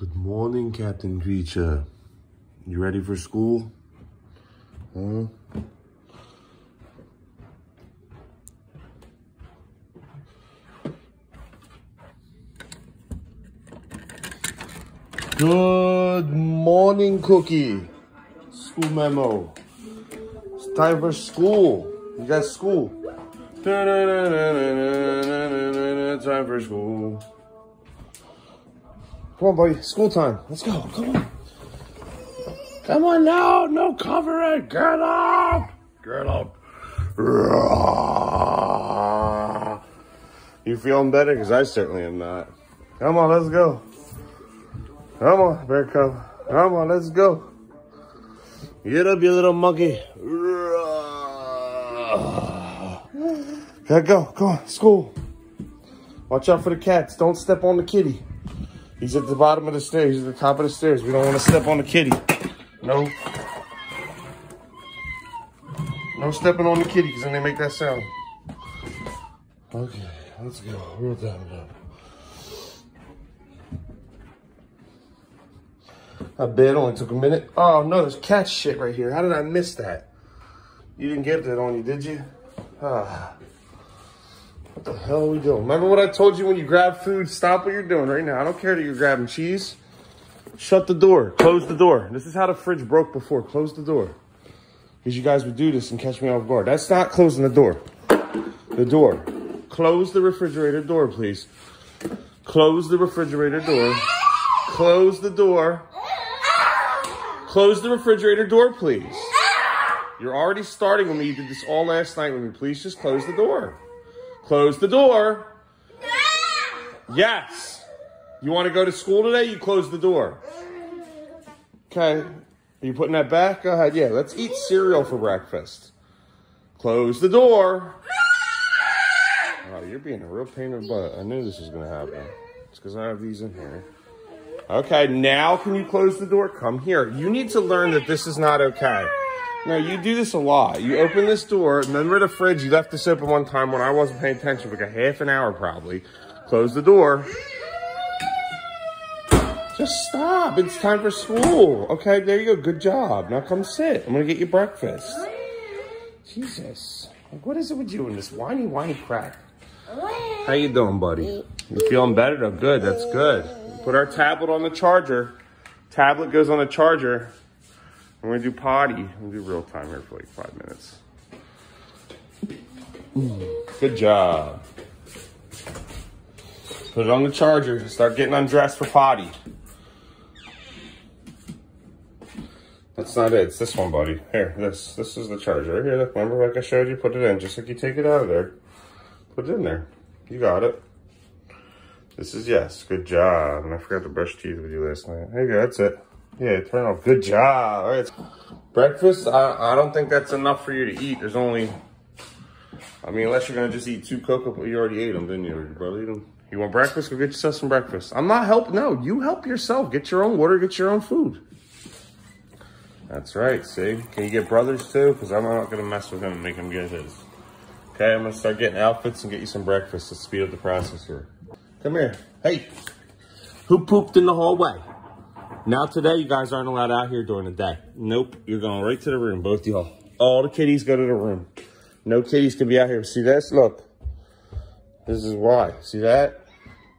Good morning, Captain Creature. You ready for school? Huh? Good morning, Cookie. School memo. It's time for school. You got school. Time for school. Come on, buddy. School time. Let's go. Come on. Come on now. No covering. Get up. Get up. You feeling better? Because I certainly am not. Come on, let's go. Come on, bear cub. Come on, let's go. Get up, you little monkey. Okay, go. Go on. School. Watch out for the cats. Don't step on the kitty. He's at the bottom of the stairs. He's at the top of the stairs. We don't want to step on the kitty. No. No stepping on the kitty because then they make that sound. Okay, let's go. Real time now. Not bad, only took a minute. Oh no, there's cat shit right here. How did I miss that? You didn't get that on you, did you? Ah. What the hell are we doing? Remember what I told you when you grab food? Stop what you're doing right now. I don't care that you're grabbing cheese. Shut the door. Close the door. This is how the fridge broke before. Close the door. Because you guys would do this and catch me off guard. That's not closing the door. The door. Close the refrigerator door, please. Close the refrigerator door. Close the door. Close the refrigerator door, please. You're already starting with me. You did this all last night with me. Please just close the door. Close the door. Yes. You want to go to school today? You close the door. Okay. Are you putting that back? Go ahead. Yeah, let's eat cereal for breakfast. Close the door. Oh, you're being a real pain in the butt. I knew this was going to happen. It's because I have these in here. Okay, now can you close the door? Come here. You need to learn that this is not okay. No, you do this a lot. You open this door. Remember the fridge? You left this open one time when I wasn't paying attention, like a half an hour probably. Close the door. Just stop. It's time for school. Okay, there you go. Good job. Now come sit. I'm going to get you breakfast. Jesus. Like, what is it with you and this whiny, whiny crack? How you doing, buddy? You feeling better? Oh, good. That's good. Put our tablet on the charger. Tablet goes on the charger. We're gonna do potty. We'll do real time here for like five minutes. Good job. Put it on the charger. Start getting undressed for potty. That's not it. It's this one, buddy. Here, this. This is the charger. Right here, look. Remember, like I showed you, put it in. Just like you take it out of there. Put it in there. You got it. This is yes. Good job. And I forgot to brush teeth with you last night. Go. That's it. Yeah, turn off. Good job. All right. Breakfast, I, I don't think that's enough for you to eat. There's only, I mean, unless you're going to just eat two cocoa, but you already ate them, didn't you, brother? Eat them. You want breakfast? Go get yourself some breakfast. I'm not helping. No, you help yourself. Get your own water. Get your own food. That's right. See? Can you get brothers too? Because I'm not going to mess with him and make him get his. Okay, I'm going to start getting outfits and get you some breakfast to speed up the process here. Come here. Hey, who pooped in the hallway? Now today, you guys aren't allowed out here during the day. Nope, you're going right to the room, both y'all. All the kitties go to the room. No kitties can be out here. See this? Look. This is why. See that?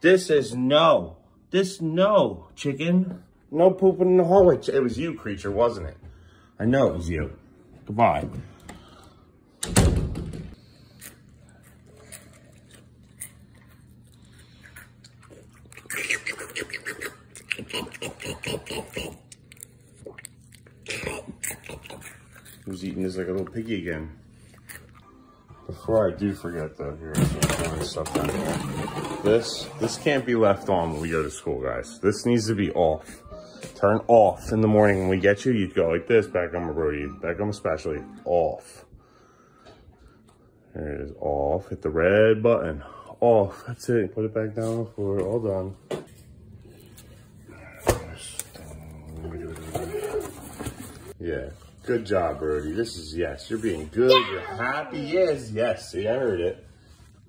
This is no. This no, chicken. No pooping in the hallway. It was you, creature, wasn't it? I know it was you. Goodbye. Who's eating this like a little piggy again? Before I do forget though, here, stuff down here. This, this can't be left on when we go to school, guys. This needs to be off. Turn off in the morning when we get you. You go like this, back on my Brody, back on especially, off. There it is, off. Hit the red button, off. That's it. Put it back down on the floor. All done. Yeah. Good job, Birdie. This is, yes, you're being good. You're happy. Yes, yes. See, I heard it.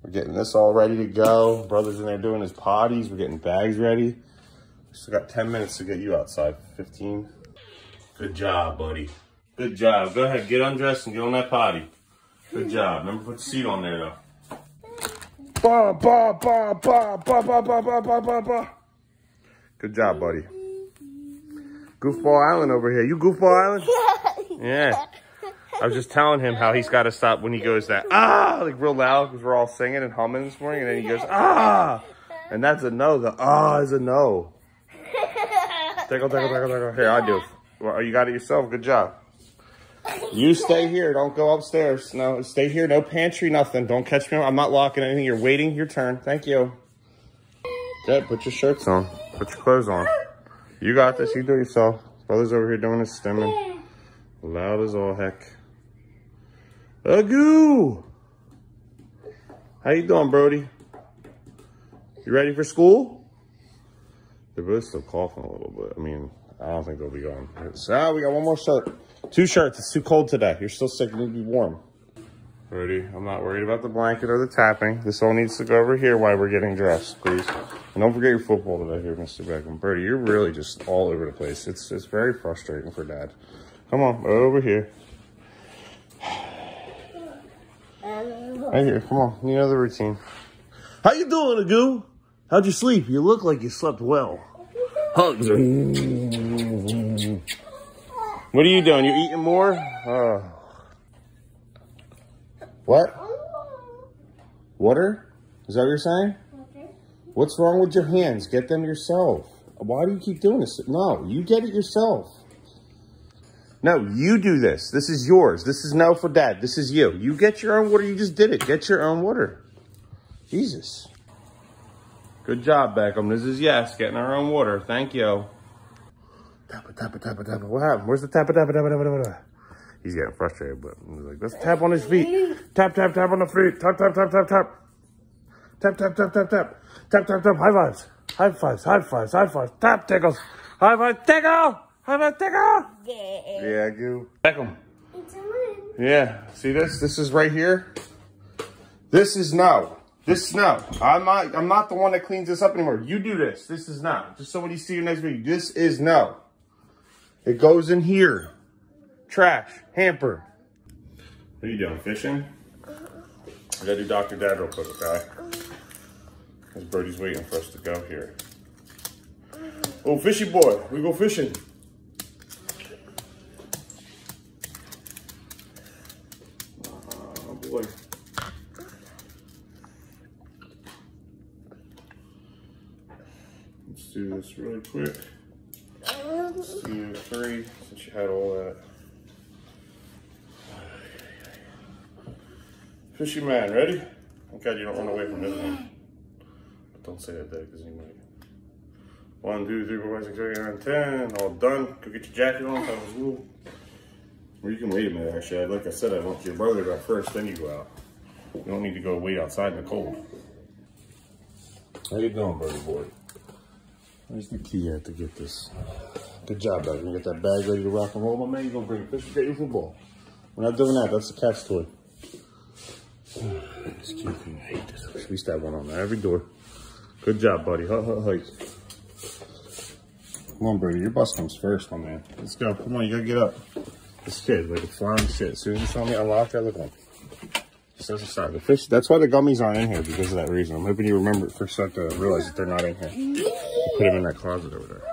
We're getting this all ready to go. Brother's in there doing his potties. We're getting bags ready. Still got 10 minutes to get you outside. 15. Good job, buddy. Good job. Go ahead, get undressed and get on that potty. Good job. Remember, put the seat on there, though. Ba, ba, ba, ba, ba, ba, ba, ba, ba, ba, ba. Good job, buddy. Goofball Island over here. You Goofball Island? Yeah. I was just telling him how he's got to stop when he goes that, ah, like real loud because we're all singing and humming this morning. And then he goes, ah. And that's a no. The ah is a no. Tickle, tickle, tickle, tickle. Here, I do. Well, you got it yourself. Good job. You stay here. Don't go upstairs. No, stay here. No pantry, nothing. Don't catch me. I'm not locking anything. You're waiting your turn. Thank you. Good. Put your shirts on. Put your clothes on. You got this. You do it yourself. Brother's over here doing his stimming. Loud as all heck. Agoo! How you doing, Brody? You ready for school? They're both still coughing a little bit. I mean, I don't think they'll be going. So, ah, we got one more shirt. Two shirts. It's too cold today. You're still sick. You need to be warm. Brody, I'm not worried about the blanket or the tapping. This all needs to go over here while we're getting dressed, please. And don't forget your football today here, Mr. Beckham. Brody, you're really just all over the place. It's, it's very frustrating for Dad. Come on, over here. Right here, come on. You know the routine. How you doing, Agoo? How'd you sleep? You look like you slept well. Hugs. What are you doing? You eating more? Uh, what? Water? Is that what you're saying? What's wrong with your hands? Get them yourself. Why do you keep doing this? No, you get it yourself. No, you do this. This is yours. This is no for dad. This is you. You get your own water. You just did it. Get your own water. Jesus. Good job, Beckham. This is yes, getting our own water. Thank you. Tappa, tappa, tappa, tappa. What happened? Where's the tappa, tappa, tappa, tappa, tappa? He's getting frustrated, but he's like, let's tap on his feet. Tap, tap, tap on the feet. Tap, tap, tap, tap, tap. Tap, tap, tap, tap, tap. Tap, tap, tap. High fives. High fives, high fives, high fives. Tap, tickles. High five, tickle. High five, tickle. Yeah. Yeah, goo. Beckham. Yeah. See this? This is right here. This is no. This is no. I'm not I'm not the one that cleans this up anymore. You do this. This is no. Just so when you see your next video. This is no. It goes in here. Trash. Hamper. What are you doing? Fishing? I gotta do Dr. Dad real quick, okay? Because Birdie's waiting for us to go here. Oh, fishy boy. We go fishing. Oh, boy. Let's do this really quick. Let's do three since you had all that. Fishy man, ready? Thank God you don't run away from this one. But don't say that there because you might. One, two, three, four, five, six, seven, eight, nine, ten. All done. Go get your jacket on. Cool. Or you can wait a minute, actually. Like I said, I want your brother to first, then you go out. You don't need to go wait outside in the cold. How you doing, buddy boy? Where's the key at to get this? Good job, buddy. You get that bag ready to rock and roll, my man. You gonna bring a fish, get your football. We're not doing that. That's the cat's toy. Excuse me, I hate this. At least that one on there. Every door. Good job, buddy. Hut, hut, hut. Come on, Brady. Your bus comes first, my man. Let's go. Come on, you gotta get up. This kid, like a flying shit. As soon as you saw me unlock that, look him. Just doesn't start. The fish, that's why the gummies aren't in here, because of that reason. I'm hoping you remember it for a start to realize that they're not in here. You put them in that closet over there.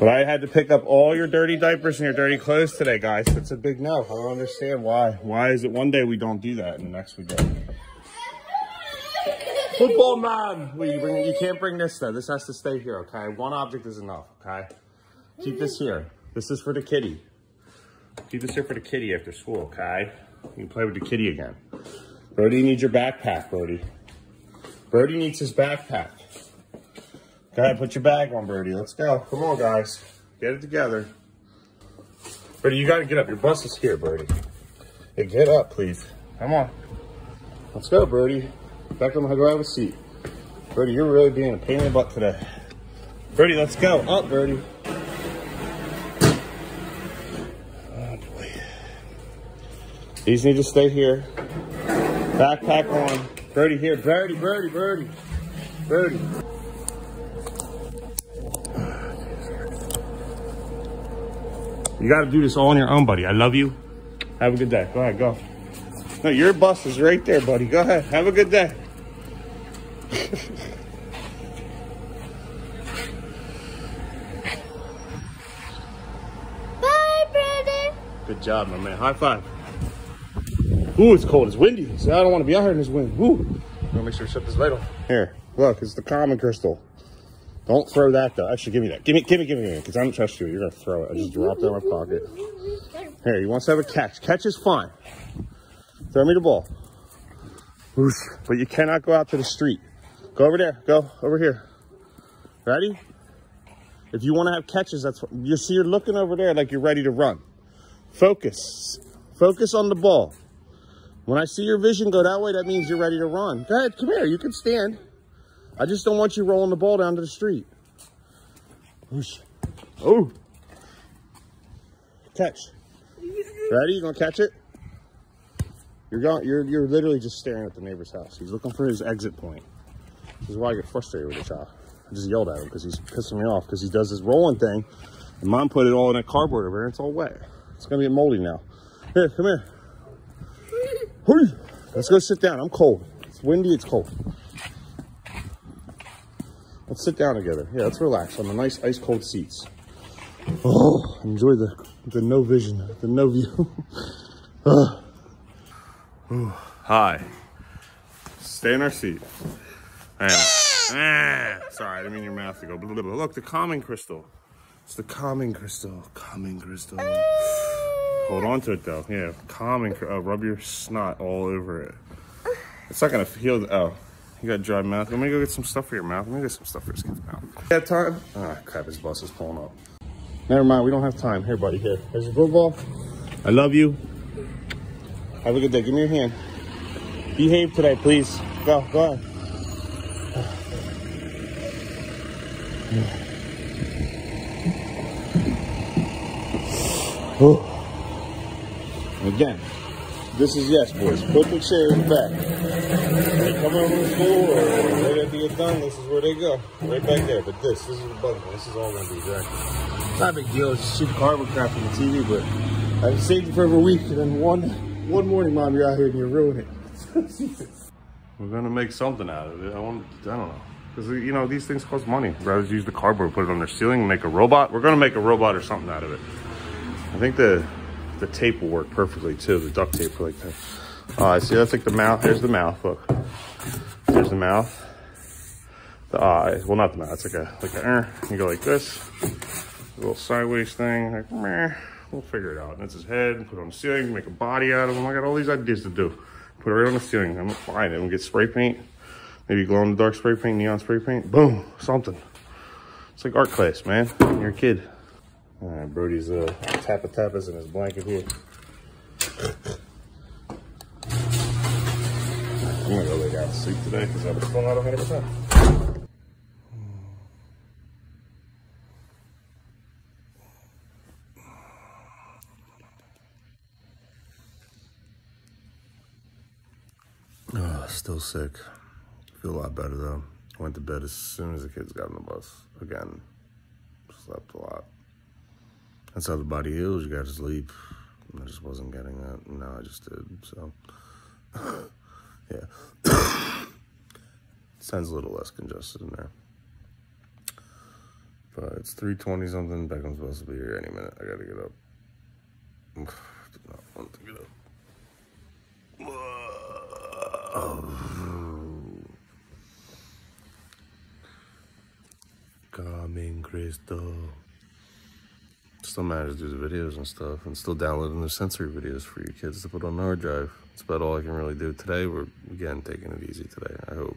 But I had to pick up all your dirty diapers and your dirty clothes today, guys. It's a big no. I don't understand why. Why is it one day we don't do that and the next we do? Football man! Well, you, bring, you can't bring this though. This has to stay here, okay? One object is enough, okay? Keep this here. This is for the kitty. Keep this here for the kitty after school, okay? You can play with the kitty again. Brody needs your backpack, Brody. Brody needs his backpack. Go ahead, put your bag on, Brody. Let's go. Come on, guys. Get it together. Brody, you gotta get up. Your bus is here, Brody. Hey, get up, please. Come on. Let's go, Brody. Back on the a seat. Brody, you're really being a pain in the butt today. Brody, let's go. Up, Brody. Oh, boy. These need to stay here. Backpack on. Brody, here. Brody, Brody, Brody. Brody. You got to do this all on your own, buddy. I love you. Have a good day. Go ahead, go. No, your bus is right there, buddy. Go ahead. Have a good day. Bye, Brandon. Good job, my man. High five. Ooh, it's cold. It's windy. See, I don't want to be out here in this wind. Ooh. I'm gonna make sure to shut this light off. Here, look, it's the calming crystal. Don't throw that though. Actually, give me that. Give me, give me, give me, because I don't trust you. You're gonna throw it. I just dropped it in my pocket. Here, he wants to have a catch. Catch is fine. Throw me the ball. But you cannot go out to the street. Go over there. Go over here. Ready? If you want to have catches, that's what you see. You're looking over there like you're ready to run. Focus. Focus on the ball. When I see your vision go that way, that means you're ready to run. Go ahead, come here. You can stand. I just don't want you rolling the ball down to the street. Whoosh. Oh. Catch. Ready? You gonna catch it? You're going. You're you're literally just staring at the neighbor's house. He's looking for his exit point. This is why I get frustrated with the child. I just yelled at him because he's pissing me off because he does this rolling thing. And mom put it all in a cardboard over there. It's all wet. It's gonna get moldy now. Here, come here. Let's go sit down. I'm cold. It's windy. It's cold. Let's sit down together. Yeah, let's relax on the nice ice cold seats. Oh, enjoy the the no vision, the no view. Ooh, Hi. Stay in our seat. Ah, sorry, I didn't mean your mouth to go. Blah, blah, blah. Look, the calming crystal. It's the calming crystal. Calming crystal. Hold on to it though. Yeah, calming. Uh, rub your snot all over it. It's not gonna heal. The, oh, you got dry mouth. Let me go get some stuff for your mouth. Let me get some stuff for his mouth. Got time? Ah, crap! His bus is pulling up. Never mind. We don't have time. Here, buddy. Here. Here's your football. I love you. Have a good day. Give me your hand. Behave today, please. Go. Go ahead. Oh. Again, this is yes, boys. Put the chair in the back. They come over to school or right after you're done, this is where they go. Right back there. But this, this is the button. This is all gonna be exactly. Not a big deal. It's just cheap cardboard crap on the TV, but I've saved it for over a week, and then one one morning, mom, you're out here and you ruin it. We're gonna make something out of it. I want. I don't know. Because you know these things cost money. I'd Rather use the cardboard, put it on their ceiling, and make a robot. We're gonna make a robot or something out of it. I think the the tape will work perfectly too. The duct tape for like that. Uh, see, that's like the mouth. There's the mouth. Look, there's the mouth. The eye. Well, not the mouth. It's like a like a. Uh, you go like this. A little sideways thing. Like meh. We'll figure it out. And that's his head. Put it on the ceiling. Make a body out of him. I got all these ideas to do. Put it right on the ceiling. I'm fine. And we get spray paint. Maybe glow in the dark spray paint, neon spray paint. Boom. Something. It's like art class, man. You're a kid. All right, Brody's uh, tappa tappas in his blanket here. I'm gonna go lay down sleep today because I was still not 100%. Oh, still sick. Feel a lot better though. Went to bed as soon as the kids got on the bus. Again, slept a lot. That's how the body heals. You gotta sleep. I just wasn't getting that. Now I just did. So, yeah. Sounds a little less congested in there. But it's 320 something. Beckham's supposed to be here any minute. I gotta get up. Did not want to get up. Coming, Crystal. Still manage to do the videos and stuff, and still downloading the sensory videos for you kids to put on the hard drive. That's about all I can really do today. We're again taking it easy today. I hope.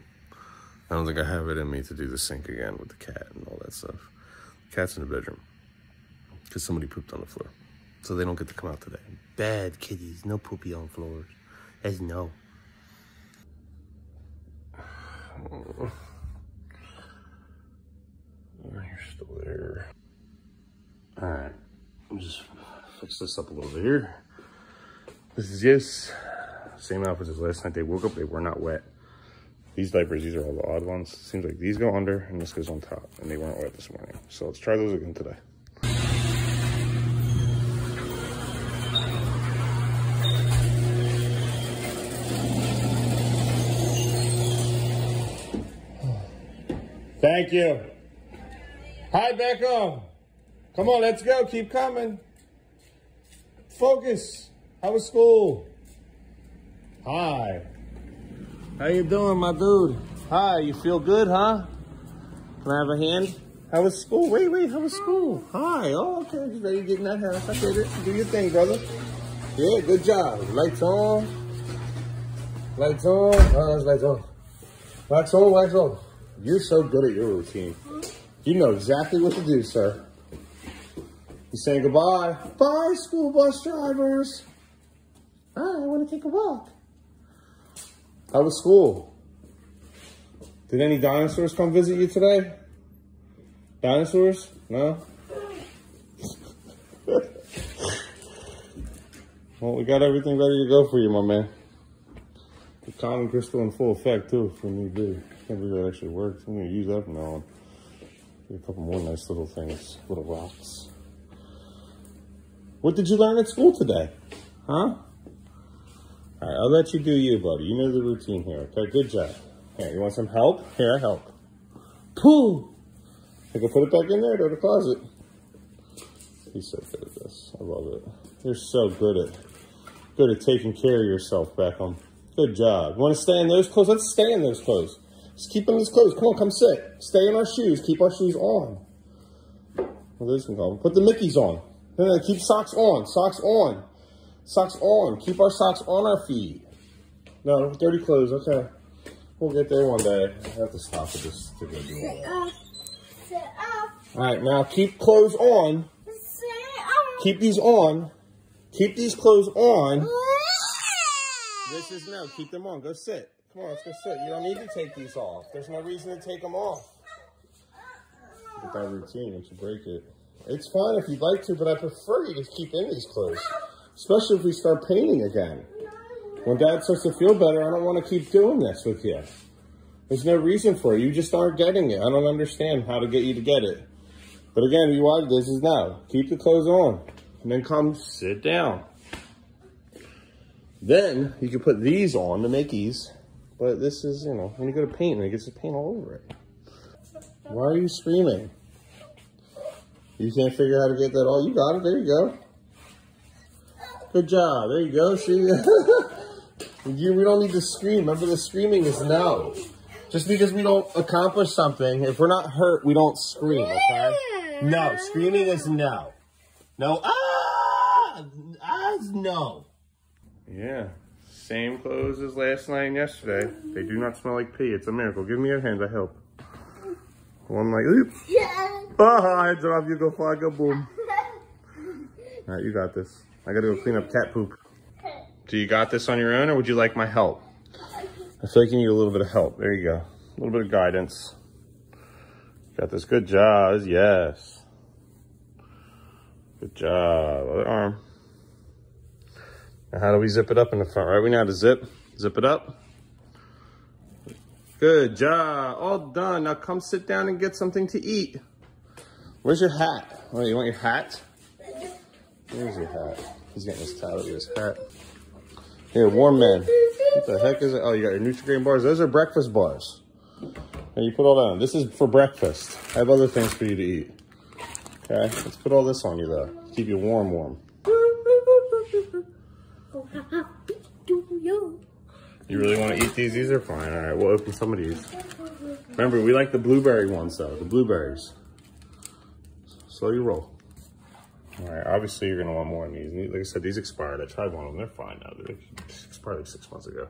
I don't think I have it in me to do the sink again with the cat and all that stuff. The cat's in the bedroom because somebody pooped on the floor, so they don't get to come out today. Bad kitties, no poopy on floors. As no. You're still there. All right, let me just fix this up a little bit here. This is yes, same outfits as last night. They woke up, they were not wet. These diapers, these are all the odd ones. Seems like these go under and this goes on top and they weren't wet this morning. So let's try those again today. Thank you. Hi, Beckham. Come on, let's go. Keep coming. Focus. How was school? Hi. How you doing, my dude? Hi, you feel good, huh? Can I have a hand? How was school? Wait, wait, how was school? Hi. Oh, okay. Just ready to get in that house. I get it. Do your thing, brother. Yeah, good job. Lights on. Lights on. Oh, lights on. Lights on, lights on. You're so good at your routine. You know exactly what to do, sir. You saying goodbye. Bye, school bus drivers. I want to take a walk. How was school? Did any dinosaurs come visit you today? Dinosaurs? No? well, we got everything ready to go for you, my man. The calming crystal in full effect, too, for me, dude. Can't believe that actually works. I'm going to use that from now on. Get a couple more nice little things, little rocks. What did you learn at school today? Huh? All right, I'll let you do you, buddy. You know the routine here, okay? Good job. Here, you want some help? Here, I help. Pooh! I can put it back in there to the closet. He's so good at this. I love it. You're so good at good at taking care of yourself, Beckham. Good job. You want to stay in those clothes? Let's stay in those clothes. Just keep in those clothes. Come on, come sit. Stay in our shoes. Keep our shoes on. Well, this can go. Put the Mickeys on. No, no, keep socks on. Socks on. Socks on. Keep our socks on our feet. No, dirty clothes. Okay. We'll get there one day. I have to stop with this to go do all that. Sit up. All right, now keep clothes on. Sit up. Keep these on. Keep these clothes on. This is no. Keep them on. Go sit. Come on, let's go sit. You don't need to take these off. There's no reason to take them off. Get that routine once you break it. It's fine if you'd like to, but I prefer you to keep in these clothes. Especially if we start painting again. When dad starts to feel better, I don't want to keep doing this with you. There's no reason for it. You just aren't getting it. I don't understand how to get you to get it. But again, you watch this is now. Keep the clothes on. And then come sit down. Then you can put these on, the Mickeys. But this is, you know, when you go to paint, it gets the paint all over it. Why are you screaming? You can't figure out how to get that all. You got it. There you go. Good job. There you go. See? you, we don't need to scream. Remember, the screaming is no. Just because we don't accomplish something, if we're not hurt, we don't scream, okay? No. Screaming is no. No. Ah! Ah no. Yeah. Same clothes as last night and yesterday. They do not smell like pee. It's a miracle. Give me your hand. I help. One like, oops. Yeah. Oh, I drop you, go fly, go boom. All right, you got this. I gotta go clean up cat poop. Do you got this on your own or would you like my help? I feel like you need a little bit of help. There you go. A little bit of guidance. Got this. Good job. Yes. Good job. Other arm. Now how do we zip it up in the front, right? We know how to zip. Zip it up. Good job. All done. Now come sit down and get something to eat. Where's your hat? Oh, you want your hat? Where's your hat? He's getting his towel. His hat. Here, warm man. What the heck is it? Oh, you got your Nutri-Grain bars. Those are breakfast bars. And you put all that on. This is for breakfast. I have other things for you to eat. Okay, let's put all this on you though. Keep you warm, warm. Oh, You really want to eat these? These are fine. All right, we'll open some of these. Remember, we like the blueberry ones though. The blueberries. Slow you roll. All right, obviously you're gonna want more of these. Like I said, these expired. I tried one of them. They're fine now. They expired like six months ago.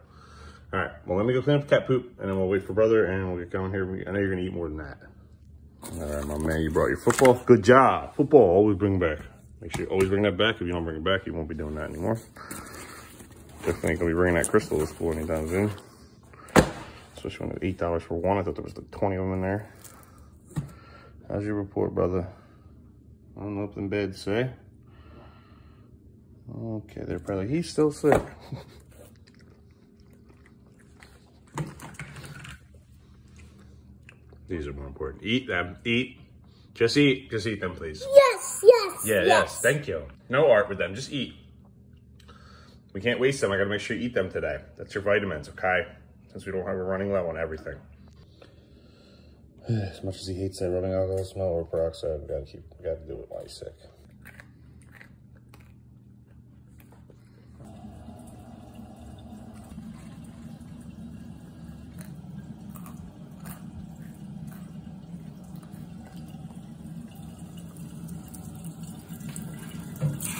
All right, well, let me go clean up cat poop, and then we'll wait for brother, and we'll get going here. I know you're gonna eat more than that. All right, my man, you brought your football. Good job. Football, always bring back. Make sure you always bring that back. If you don't bring it back, you won't be doing that anymore. Definitely gonna be bringing that crystal to school anytime soon. Especially when it's eight dollars for one. I thought there was like 20 of them in there. How's your report, brother? I'm up in bed, say. Okay, they're probably he's still sick. These are more important. Eat them. Eat. Just eat. Just eat them, please. Yes, yes. Yeah, yes. Thank you. No art with them. Just eat. We can't waste them. I gotta make sure you eat them today. That's your vitamins, okay? Since we don't have a running low on everything. As much as he hates that rubbing alcohol smell or peroxide, we gotta keep, we gotta do it while he's sick.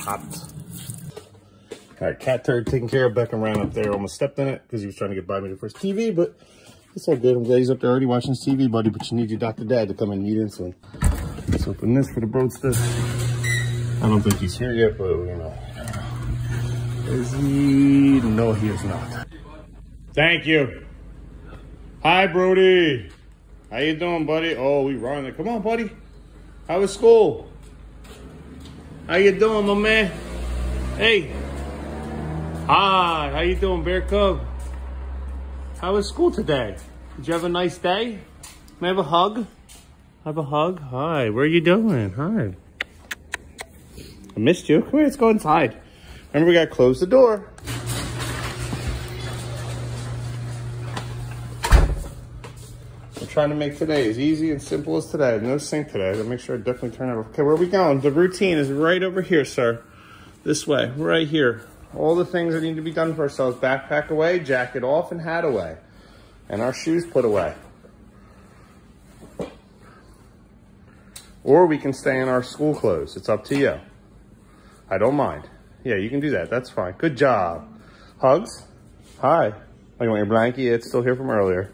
Hot. All right, cat turd taken care of. Beckham ran up there, almost stepped in it because he was trying to get by me for his TV, but it's all good. I'm glad he's up there already watching his TV, buddy, but you need your Dr. Dad to come and eat insulin. Let's open this for the broadster. I don't think he's here yet, but you know. Is he? No, he is not. Thank you. Hi, Brody. How you doing, buddy? Oh, we running. Come on, buddy. How was school? How you doing, my man? Hey. Hi, how you doing, Bear Cub? How was school today? Did you have a nice day? May I have a hug? Have a hug? Hi, where are you doing? Hi. I missed you. Come here, let's go inside. Remember, we gotta close the door. I'm trying to make today as easy and simple as today. No sink today. To make sure I definitely turn it over. Okay, where are we going? The routine is right over here, sir. This way, right here. All the things that need to be done for ourselves. Backpack away, jacket off, and hat away. And our shoes put away. Or we can stay in our school clothes. It's up to you. I don't mind. Yeah, you can do that. That's fine. Good job. Hugs? Hi. Oh, you want your blanket? Yeah, it's still here from earlier.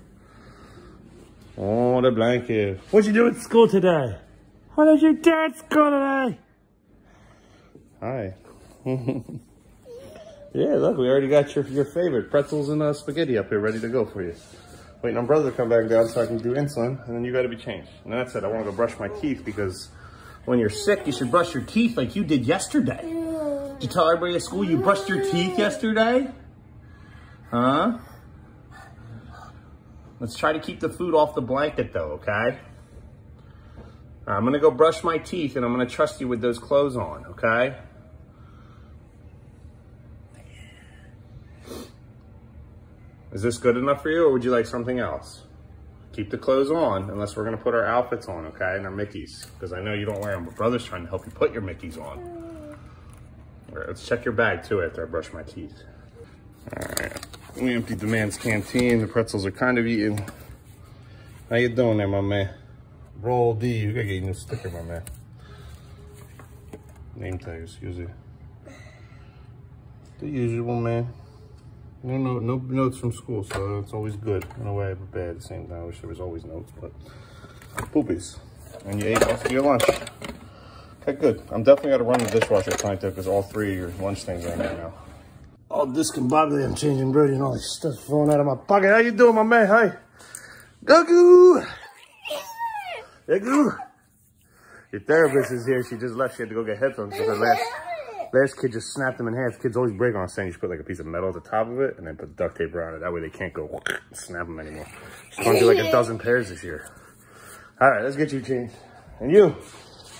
Oh, the blanket. What'd you do at school today? What did you do at school today? Hi. yeah, look, we already got your, your favorite pretzels and uh, spaghetti up here ready to go for you. Waiting on brother to come back down so I can do insulin, and then you got to be changed. And that's it. I want to go brush my teeth because when you're sick, you should brush your teeth like you did yesterday. Did you tell everybody at school you brushed your teeth yesterday? Huh? Let's try to keep the food off the blanket though, okay? I'm gonna go brush my teeth and I'm gonna trust you with those clothes on, okay? Is this good enough for you or would you like something else? Keep the clothes on unless we're gonna put our outfits on, okay? And our Mickeys, because I know you don't wear them, but brother's trying to help you put your Mickeys on. All right, let's check your bag too after I brush my teeth. All right, we emptied the man's canteen. The pretzels are kind of eaten. How you doing there, my man? Roll D, you gotta get a new sticker, my man. Name tag, excuse me. The usual, man. No, no, no notes from school, so it's always good in a way, but bad at the same time. I wish there was always notes, but poopies. And you ate most of your lunch. Okay, good. I'm definitely gonna run the dishwasher tonight though, because all three of your lunch things are in there now. All discombobulated, I'm changing Brody and all this stuff falling out of my pocket. How you doing, my man? Hi. Gugu! Gugu! Your therapist is here. She just left. She had to go get headphones for her last last kid just snapped them in half. Kids always break on saying you should put like a piece of metal at the top of it and then put duct tape around it. That way they can't go snap them anymore. She's going to do like a dozen pairs this year. All right, let's get you changed. And you,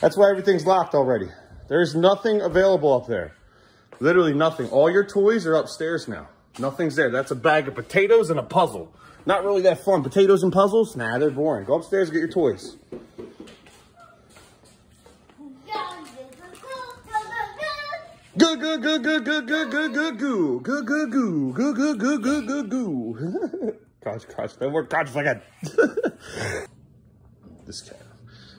that's why everything's locked already. There's nothing available up there. Literally nothing. All your toys are upstairs now. Nothing's there. That's a bag of potatoes and a puzzle. Not really that fun. Potatoes and puzzles? Nah, they're boring. Go upstairs and get your toys. Goo goo goo goo goo goo goo goo goo goo goo goo goo goo goo goo goo goo. Gosh, gosh, that word gosh like This cat.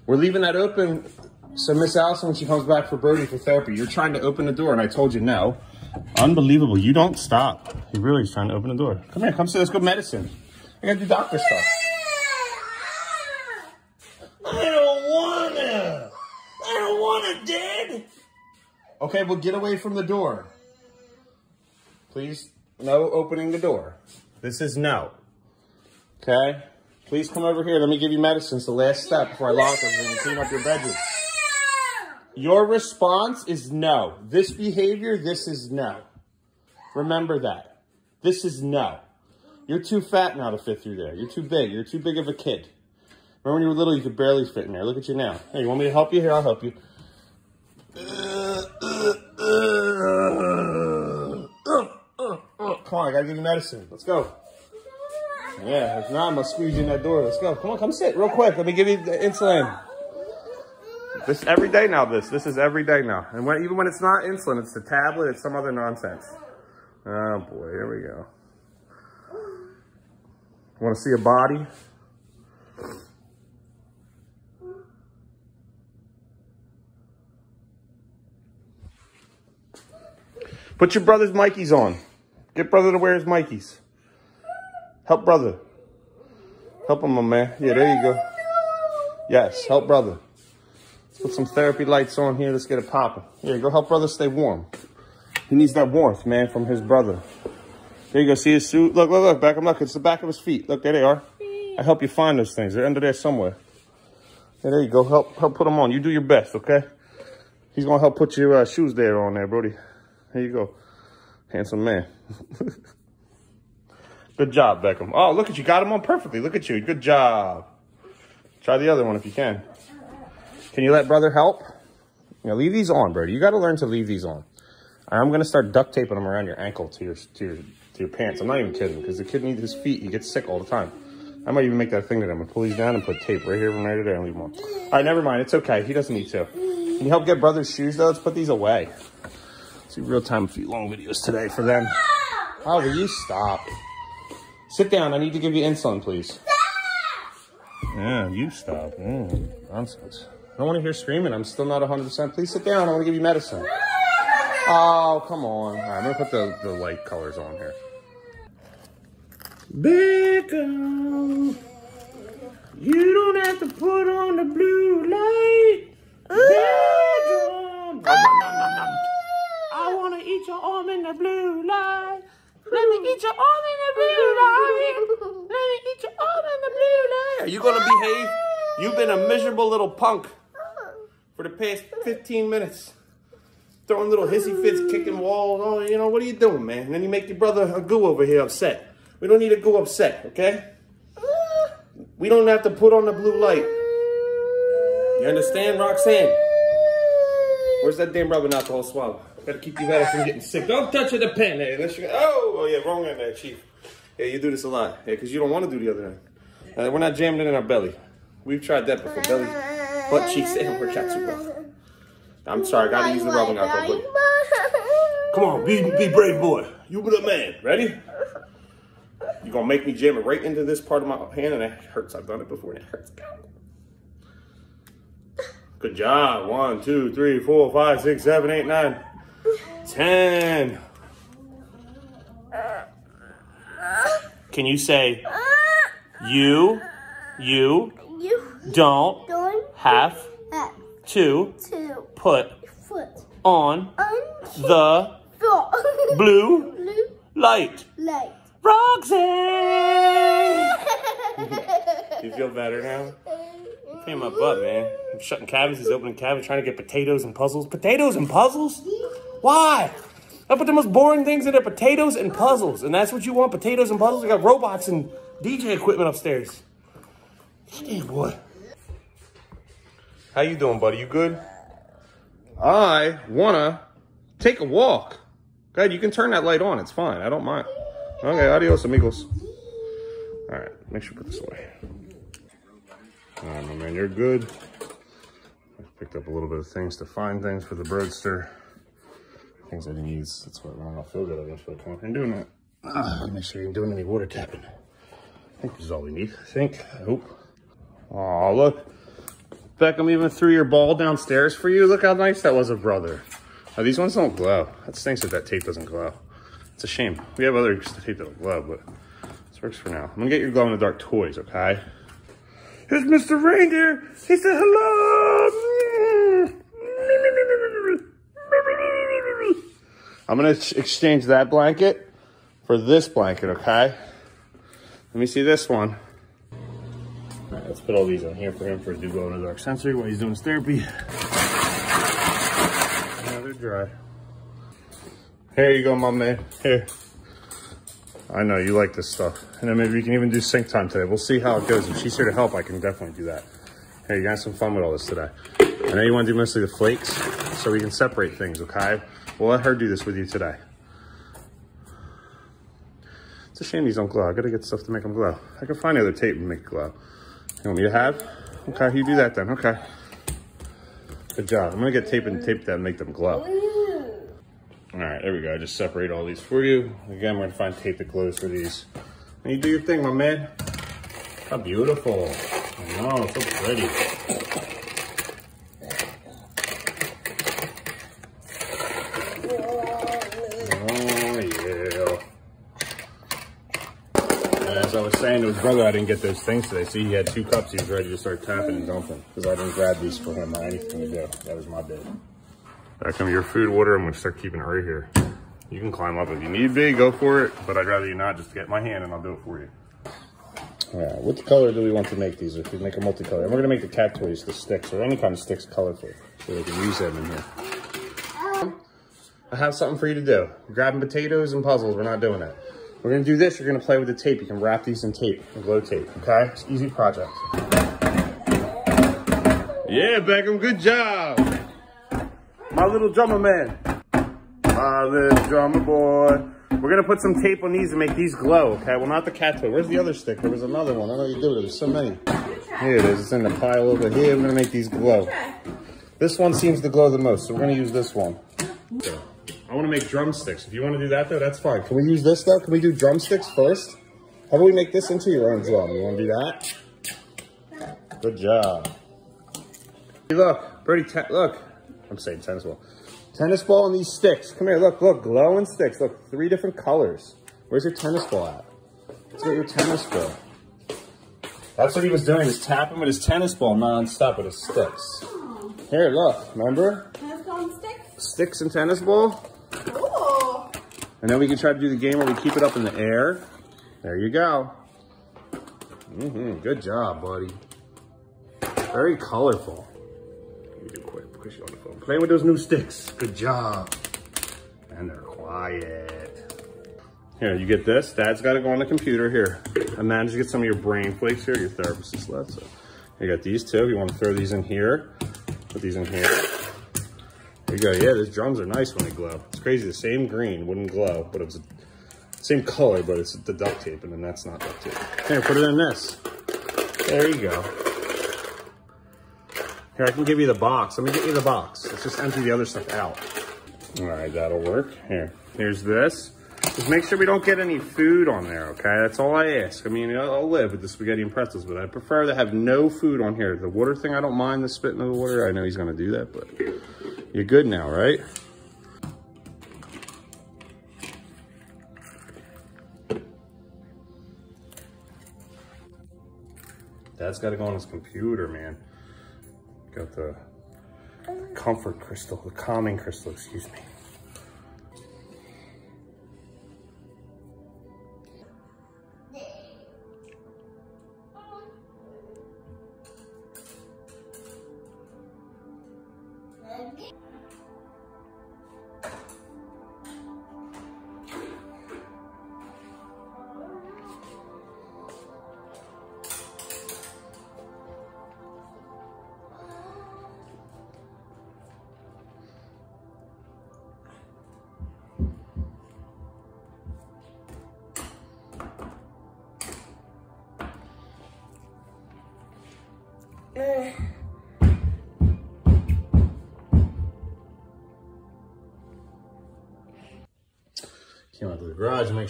We're leaving that open so Miss Allison, when she comes back for Brody for therapy, you're trying to open the door, and I told you no. Unbelievable. You don't stop. He really is trying to open the door. Come here. Come see. Let's go medicine. I got to do doctor stuff. I don't want to. I don't want to, Dad. Okay, well, get away from the door. Please, no opening the door. This is no. Okay? Please come over here. Let me give you medicine. It's the last step before I lock everything and clean up your bedroom. Your response is no. This behavior, this is no. Remember that. This is no. You're too fat now to fit through there. You're too big. You're too big of a kid. Remember when you were little, you could barely fit in there. Look at you now. Hey, you want me to help you? Here, I'll help you. Come on, I gotta give you medicine. Let's go. Yeah, if not, I'm gonna squeeze you in that door. Let's go. Come on, come sit real quick. Let me give you the insulin. This every day now. This this is every day now, and when, even when it's not insulin, it's the tablet. It's some other nonsense. Oh boy, here we go. Want to see a body? Put your brother's Mikey's on. Get brother to wear his Mikey's. Help brother. Help him, my man. Yeah, there you go. Yes, help brother. Let's put some therapy lights on here. Let's get it popping. Here, go help brother stay warm. He needs that warmth, man, from his brother. There you go. See his suit? Look, look, look. Back him up. It's the back of his feet. Look, there they are. I help you find those things. They're under there somewhere. Yeah, there you go. Help, help put them on. You do your best, okay? He's gonna help put your uh, shoes there on there, Brody. There you go. Handsome man. Good job, Beckham. Oh, look at you. Got him on perfectly. Look at you. Good job. Try the other one if you can. Can you let brother help? Now leave these on, Brody. You got to learn to leave these on. I'm going to start duct taping them around your ankle to your, to your, to your pants. I'm not even kidding because the kid needs his feet. He gets sick all the time. I might even make that thing that I'm to pull these down and put tape right here from right there and leave them on. All right, never mind. It's okay. He doesn't need to. Can you help get brother's shoes, though? Let's put these away. Let's do real-time feet long videos today for them. Oh, will you stop? Sit down. I need to give you insulin, please. Yeah, you stop. Mm, nonsense. I don't want to hear screaming. I'm still not 100%. Please sit down. I want to give you medicine. Oh, come on. All right, I'm going to put the, the light colors on here. Beckham, you don't have to put on the blue light. Beckham. I want to eat your arm in the blue light. Let me eat your arm in the blue light. Let me eat your arm in the blue light. Are you going to behave? You've been a miserable little punk for the past 15 minutes. Throwing little hissy fits, kicking walls. Oh, you know, what are you doing, man? And then you make your brother a goo over here upset. We don't need to go upset, okay? We don't have to put on the blue light. You understand, Roxanne? Where's that damn rubber rubbing alcohol swallow? Gotta keep you better from getting sick. Don't touch the pen there. Unless you, oh, oh, yeah, wrong end there, Chief. Yeah, you do this a lot. Yeah, because you don't want to do the other end. Uh, we're not jamming it in our belly. We've tried that before. Belly, butt cheeks, and work out too well. I'm sorry, I gotta use the rubbing alcohol. Come on, be, be brave boy. You be the man. Ready? You're gonna make me jam it right into this part of my hand, and it hurts. I've done it before, and it hurts. Good job. One, two, three, four, five, six, seven, eight, nine, ten. Can you say you, you You don't don't have have to to put foot on on the blue Blue light? light. Roxanne! you feel better now? Pain in my butt, man. I'm shutting cabinets, opening cabinets, trying to get potatoes and puzzles. Potatoes and puzzles? Why? I put the most boring things in there, potatoes and puzzles. And that's what you want, potatoes and puzzles? I got robots and DJ equipment upstairs. Damn, boy. How you doing, buddy? You good? I wanna take a walk. Go ahead, you can turn that light on. It's fine. I don't mind. Okay, adios, amigos. All right, make sure you put this away. All right, my man, you're good. I picked up a little bit of things to find things for the birdster. Things that he needs. That's why I don't feel good. I don't feel and doing that. Ah, make sure you ain't doing any water tapping. I think this is all we need. I think. I hope. Oh, look. Beckham even threw your ball downstairs for you. Look how nice that was a brother. Oh, these ones don't glow. That stinks that that tape doesn't glow. It's a shame. We have other tape that'll glow, but this works for now. I'm gonna get your glow-in-the-dark toys, okay? Here's Mr. Reindeer. He said hello. I'm gonna exchange that blanket for this blanket, okay? Let me see this one. All right, let's put all these on here for him for his new glow-in-the-dark sensory while he's doing his therapy. Yeah, they're dry. Here you go, my man. Here. I know you like this stuff. And then maybe we can even do sync time today. We'll see how it goes. If she's here to help, I can definitely do that. Hey, you got some fun with all this today. I know you want to do mostly the flakes, so we can separate things, okay? We'll let her do this with you today. It's a shame these don't glow. I gotta get stuff to make them glow. I can find other tape and make glow. You want me to have? Okay, you do that then. Okay. Good job. I'm gonna get tape and tape that and make them glow. All right, there we go. I just separate all these for you. Again, we're gonna find tape that glows for these. And you do your thing, my man. How beautiful. I know, so pretty. Oh, yeah. And as I was saying to his brother, I didn't get those things today. See, he had two cups. He was ready to start tapping and dumping because I didn't grab these for him or anything to do. That was my bid. Back come your food, water. I'm going to start keeping it right here. You can climb up if you need be, go for it. But I'd rather you not just get my hand and I'll do it for you. Yeah, which color do we want to make these? If we make a multicolor, and we're gonna make the cat toys, the sticks, or any kind of sticks colorful, so they can use them in here. I have something for you to do. Grabbing potatoes and puzzles. We're not doing that. We're gonna do this. You're gonna play with the tape. You can wrap these in tape, glow tape. Okay? It's easy project. Yeah, Beckham. Good job. My little drummer man. My little drummer boy. We're gonna put some tape on these and make these glow, okay? Well, not the cat toy. Where's the other stick? There was another one. I know you do it. There's so many. Here it is. It's in the pile over here. We're gonna make these glow. This one seems to glow the most, so we're gonna use this one. Okay. I wanna make drumsticks. If you wanna do that though, that's fine. Can we use this though? Can we do drumsticks first? How about we make this into your own drum? You wanna do that? Good job. Hey, look, te- look. I'm saying tennis ball. Tennis ball and these sticks. Come here, look, look, glowing sticks. Look, three different colors. Where's your tennis ball at? Let's get your tennis ball. That's what he was doing, is tapping with his tennis ball non-stop with his sticks. Here, look, remember? Tennis ball and sticks? Sticks and tennis ball. Cool. And then we can try to do the game where we keep it up in the air. There you go. Mm-hmm. Good job, buddy. Very colorful. Playing with those new sticks. Good job. And they're quiet. Here, you get this. Dad's got to go on the computer. Here, I managed to get some of your brain flakes here. Your therapist is left. So you got these two. You want to throw these in here. Put these in here. There you go. Yeah, those drums are nice when they glow. It's crazy. The same green wouldn't glow, but it was the same color, but it's the duct tape, and then that's not duct tape. Here, put it in this. There you go. Here, I can give you the box. Let me get you the box. Let's just empty the other stuff out. All right, that'll work. Here, here's this. Just make sure we don't get any food on there, okay? That's all I ask. I mean, I'll live with the spaghetti and pretzels, but I prefer to have no food on here. The water thing, I don't mind the spit in the water. I know he's gonna do that, but you're good now, right? Dad's got to go on his computer, man. Got the comfort crystal, the calming crystal, excuse me.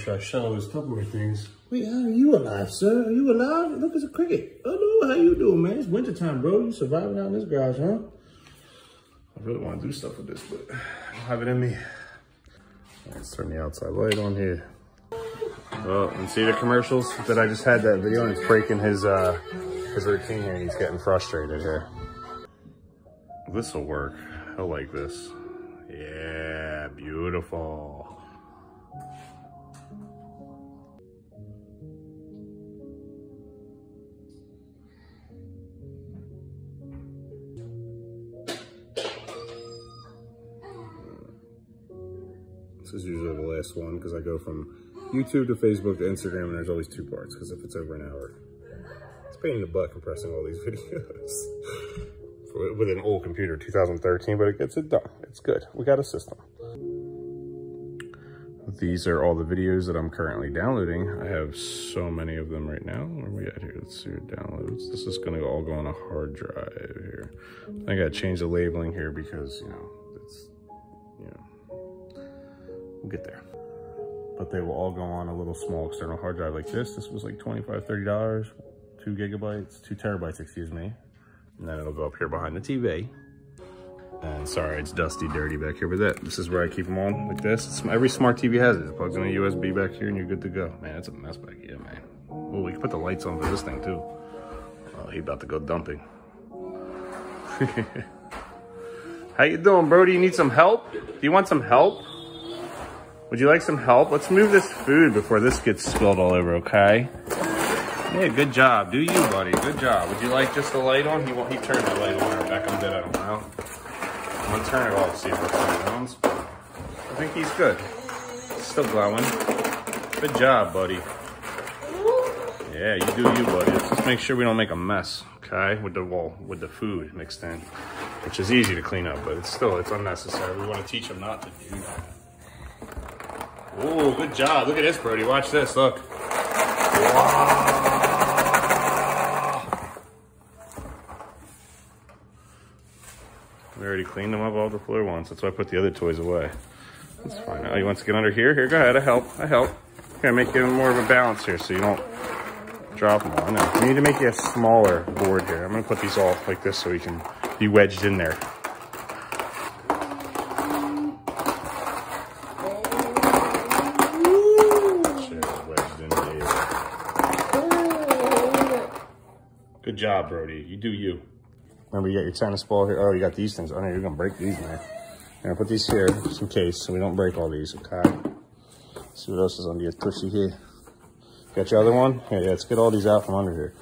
The garage to make sure I show his Tupperware things. Wait, how are you alive, sir? Are you alive? Look, it's a cricket. Hello, how you doing, man? It's wintertime, bro. You surviving out in this garage, huh? I really want to do stuff with this, but I don't have it in me. Let's turn the outside light on here. Oh, and see the commercials that I just had that video and it's breaking his uh his routine here. He's getting frustrated here. This will work. I like this. One because I go from YouTube to Facebook to Instagram and there's always two parts because if it's over an hour, it's pain in the butt compressing all these videos with an old computer, 2013, but it gets it done. It's good. We got a system. these are all the videos that I'm currently downloading. I have so many of them right now. Where are we at here? Let's see what downloads. This is gonna all go on a hard drive here. I gotta change the labeling here because, you know, it's, you know, we'll get there. But they will all go on a little small external hard drive like this. This was like $25, $30, two gigabytes, two terabytes, excuse me. And then it'll go up here behind the TV. And sorry, it's dusty, dirty back here, but that, this is where I keep them on, like this. Every smart TV has it. It plugs in a USB back here and you're good to go. Man, it's a mess back here, man. Oh, we can put the lights on for this thing too. Oh, he about to go dumping. How you doing, Brody? You need some help? Do you want some help? Would you like some help? Let's move this food before this gets spilled all over, okay? Yeah, good job. Do you, buddy? Good job. Would you like just the light on? He, he turned the light on. Rebecca did. I don't know. I'm gonna turn it off, see if it's on. I think he's good. Still glowing. Good job, buddy. Yeah, you do you, buddy. Let's just make sure we don't make a mess, okay? With the wall, with the food mixed in, which is easy to clean up, but it's still, it's unnecessary. We want to teach him not to do that. Oh, good job. Look at this, Brody. Watch this. Look. Wow. We already cleaned them up all the floor once. That's why I put the other toys away. That's fine. Oh, you want to get under here? Here, go ahead. I help. I help. Here, make it more of a balance here so you don't drop them all. I know. We need to make you a smaller board here. I'm going to put these all like this so we can be wedged in there. Good job, Brody. You do you. Remember, you got your tennis ball here. Oh, you got these things. Oh, no, you're going to break these, man. I'm going to put these here just in case so we don't break all these, okay? Let's see what else is under your tushy here. Got your other one? Yeah, yeah, let's get all these out from under here.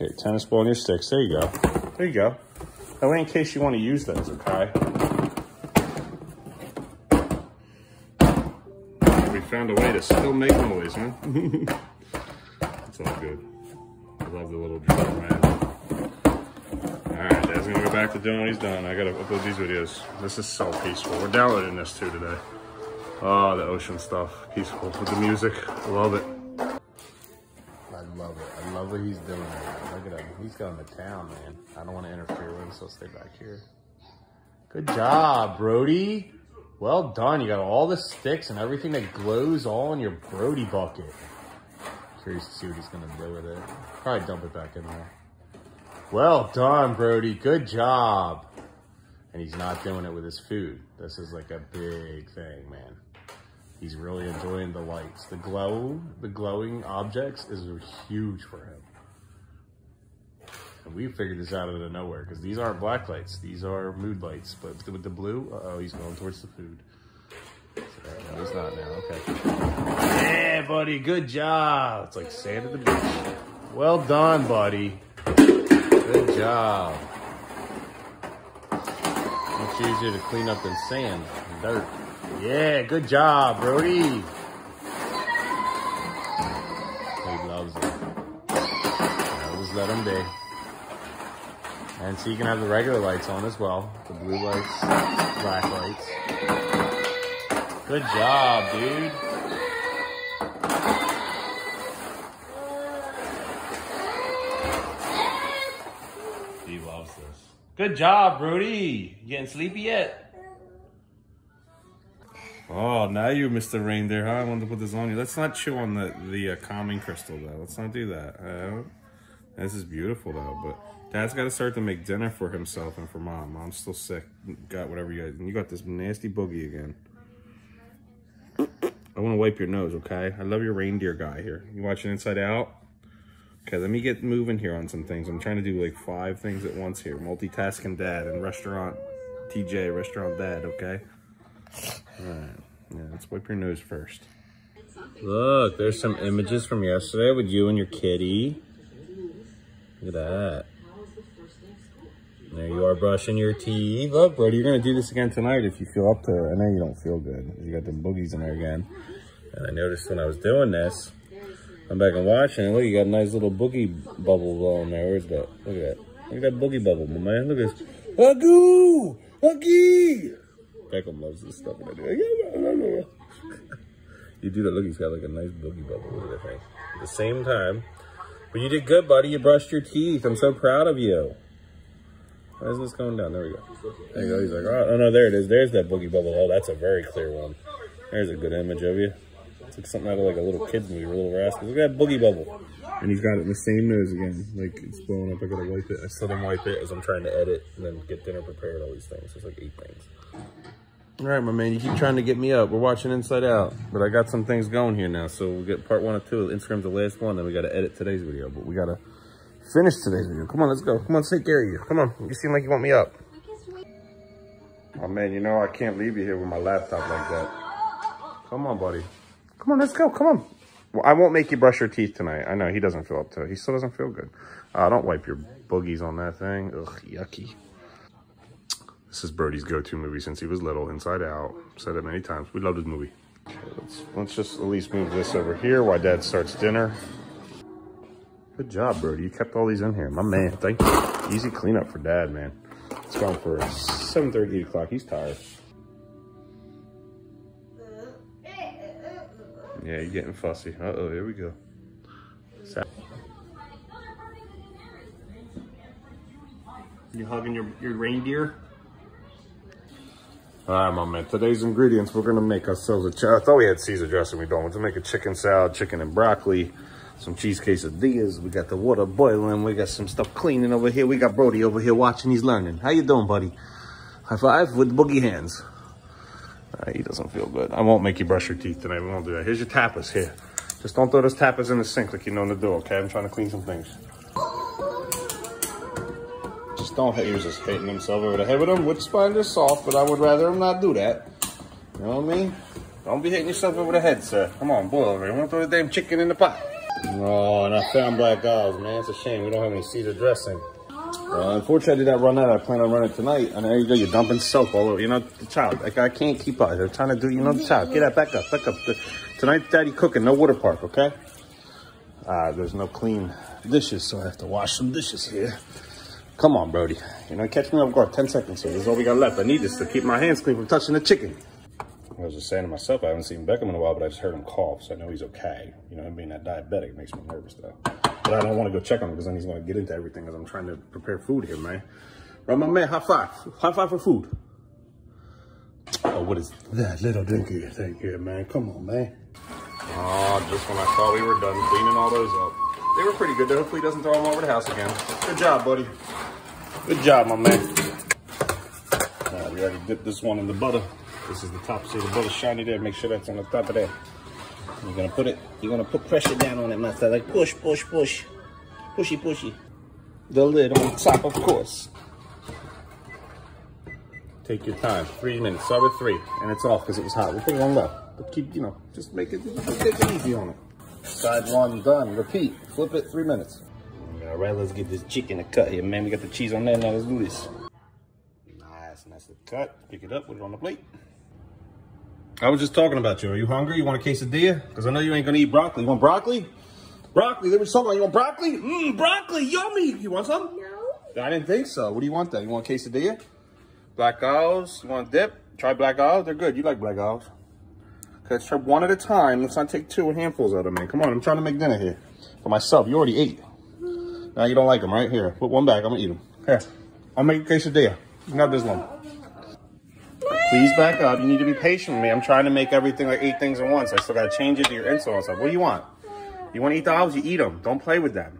Get your tennis ball and your sticks. There you go. There you go. That way in case you want to use those, okay? We found a way to still make noise, huh? It's all good. I love the little drum, man. Alright, Dad's gonna go back to doing what he's done. I gotta upload these videos. This is so peaceful. We're downloading this too today. Oh, the ocean stuff. Peaceful with the music. I love it. I love it. I love what he's doing. Look at him. He's going to town, man. I don't want to interfere with him, so stay back here. Good job, Brody. Well done. You got all the sticks and everything that glows all in your Brody bucket. Curious to see what he's going to do with it. Probably dump it back in there. Well done, Brody. Good job. And he's not doing it with his food. This is like a big thing, man. He's really enjoying the lights. The glow, the glowing objects is huge for him. And we figured this out out of nowhere because these aren't black lights. These are mood lights. But with the blue, uh oh, he's going towards the food. No, he's not now. Okay. Yeah, buddy. Good job. It's like sand at the beach. Well done, buddy. Good job. Much easier to clean up than sand and dirt. Yeah, good job, Brody. He loves it. I'll just let him be. And so you can have the regular lights on as well. The blue lights, black lights. Good job, dude. Good job, Brody. You getting sleepy yet? Oh, now you Mr. Reindeer, huh? I wanted to put this on you. Let's not chew on the, the uh, calming crystal, though. Let's not do that. Uh, this is beautiful, though. But Dad's got to start to make dinner for himself and for Mom. Mom's still sick. Got whatever you guys... You got this nasty boogie again. I want to wipe your nose, okay? I love your reindeer guy here. You watching Inside Out? Okay, let me get moving here on some things. I'm trying to do like five things at once here. Multitasking dad and restaurant TJ, restaurant dad, okay? Alright, yeah, let's wipe your nose first. Look, there's some images from yesterday with you and your kitty. Look at that. There you are brushing your teeth. Look, Brody, you're going to do this again tonight if you feel up to it. I know you don't feel good. You got the boogies in there again. And I noticed when I was doing this, I'm back and watching. Look, you got a nice little boogie bubble blowing there. Where's that? Look at that. Look at that boogie bubble, my man. Look at this. Huggy! Boogie! Beckham loves this stuff. You do that. Look, he's got like a nice boogie bubble with it, I think. At the same time. But you did good, buddy. You brushed your teeth. I'm so proud of you. Why is this going down? There we go. There you go. He's like, oh, oh no, there it is. There's that boogie bubble. Oh, that's a very clear one. There's a good image of you. It's like something out of like a little kid's movie, a Little rascal. Look at that boogie bubble. And he's got it in the same nose again. Like it's blowing up. I gotta wipe it. I still didn't wipe it as I'm trying to edit and then get dinner prepared, all these things. There's like eight things. All right, my man, you keep trying to get me up. We're watching Inside Out, but I got some things going here now. So we'll get part one of two. Instagram's the last one. Then we got to edit today's video, but we got to finish today's video. Come on, let's go. Come on, take care of you. Come on. You seem like you want me up. Oh, man, you know I can't leave you here with my laptop like that. Come on, buddy. Come on, let's go. Come on. Well, I won't make you brush your teeth tonight. I know he doesn't feel up to it. He still doesn't feel good. Uh, don't wipe your boogies on that thing. Ugh, yucky. This is Brody's go-to movie since he was little, Inside Out. Said it many times. We love this movie. Okay, let's, let's just at least move this over here while Dad starts dinner. Good job, Brody. You kept all these in here. My man, thank you. Easy cleanup for Dad, man. It's gone for 7.30, 8 o'clock. He's tired. Yeah, you're getting fussy. Uh-oh, here we go. You hugging your, your reindeer? All right, my man. Today's ingredients, we're going to make ourselves a... I thought we had Caesar dressing. We don't. We're going to make a chicken salad, chicken and broccoli, some cheese quesadillas. We got the water boiling. We got some stuff cleaning over here. We got Brody over here watching. He's learning. How you doing, buddy? High five with boogie hands. He doesn't feel good. I won't make you brush your teeth tonight. We won't do that. Here's your tapas here. Just don't throw those tapas in the sink like you know to do, okay? I'm trying to clean some things. Just don't hit. He was just hitting himself over the head with them. Wood sponge is soft, but I would rather him not do that. You know what I mean? Don't be hitting yourself over the head, sir. Come on, boil over here. want to throw the damn chicken in the pot. Oh, and I found black olives, man. It's a shame we don't have any Caesar dressing. Uh, unfortunately, I did not run out. I plan on running tonight. And there you go. You're dumping soap all over. You know, the child. Like, I can't keep up. They're trying to do, you know, the child. Get that back up. Back up. Tonight, daddy cooking. No water park, okay? Uh, there's no clean dishes, so I have to wash some dishes here. Come on, Brody. You know, catch me off guard. 10 seconds here. This is all we got left. I need this to keep my hands clean from touching the chicken. I was just saying to myself, I haven't seen Beckham in a while, but I just heard him cough, so I know he's okay. You know, him being that diabetic makes me nervous, though. But I don't want to go check on him because then he's going to get into everything as I'm trying to prepare food here, man. Right, my man, high five. High five for food. Oh, what is that little dinky thing here, man? Come on, man. Oh, just when I thought we were done cleaning all those up. They were pretty good, though. Hopefully he doesn't throw them over the house again. Good job, buddy. Good job, my man. All right, we already dipped this one in the butter. This is the top, see the butter shiny there. Make sure that's on the top of that. You're gonna put it, you're gonna put pressure down on it, master. Like push, push, push. Pushy, pushy. The lid on top, of course. Take your time. Three minutes. Start with three. And it's off because it was hot. We'll put it on low. But keep, you know, just make it, just take it easy on it. Side one done. Repeat. Flip it. Three minutes. All right, let's get this chicken a cut here, man. We got the cheese on there. Now let's do this. Nice, nice cut. Pick it up. Put it on the plate. I was just talking about you. Are you hungry? You want a quesadilla? Because I know you ain't going to eat broccoli. You want broccoli? Broccoli. There was something. You want broccoli? Mmm, broccoli. Yummy. You want some? No. I didn't think so. What do you want then? You want a quesadilla? Black olives. You want dip? Try black olives. They're good. You like black olives. Okay, let's try one at a time. Let's not take two handfuls out of me. Come on. I'm trying to make dinner here for myself. You already ate. Now you don't like them, right? Here, put one back. I'm going to eat them. Here. I'll make a quesadilla. Have this one. Please back up. You need to be patient with me. I'm trying to make everything like eight things at once. I still got to change it to your insulin. What do you want? You want to eat the olives? You eat them. Don't play with them.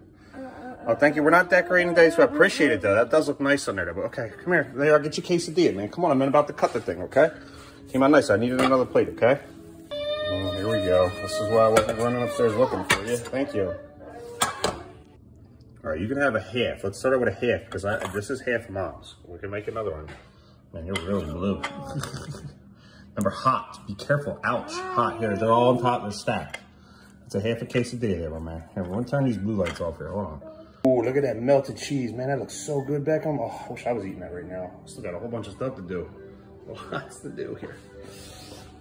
Oh, thank you. We're not decorating today, so I appreciate it, though. That does look nice on there, but okay. Come here. There, I'll get you quesadilla, man. Come on. I'm about to cut the thing, okay? Came out nice. I needed another plate, okay? Mm, here we go. This is why I wasn't running upstairs looking for you. Thank you. All right, you can have a half. Let's start out with a half, because this is half mom's. We can make another one. Man, you're really blue. Remember, hot. Be careful. Ouch. Hot. Here, they're all on top of the stack. It's a half a case quesadilla there, my man. Here, gonna turn these blue lights off here. Hold on. Oh, look at that melted cheese. Man, that looks so good, Beckham. Oh, I wish I was eating that right now. Still got a whole bunch of stuff to do. Lots to do here.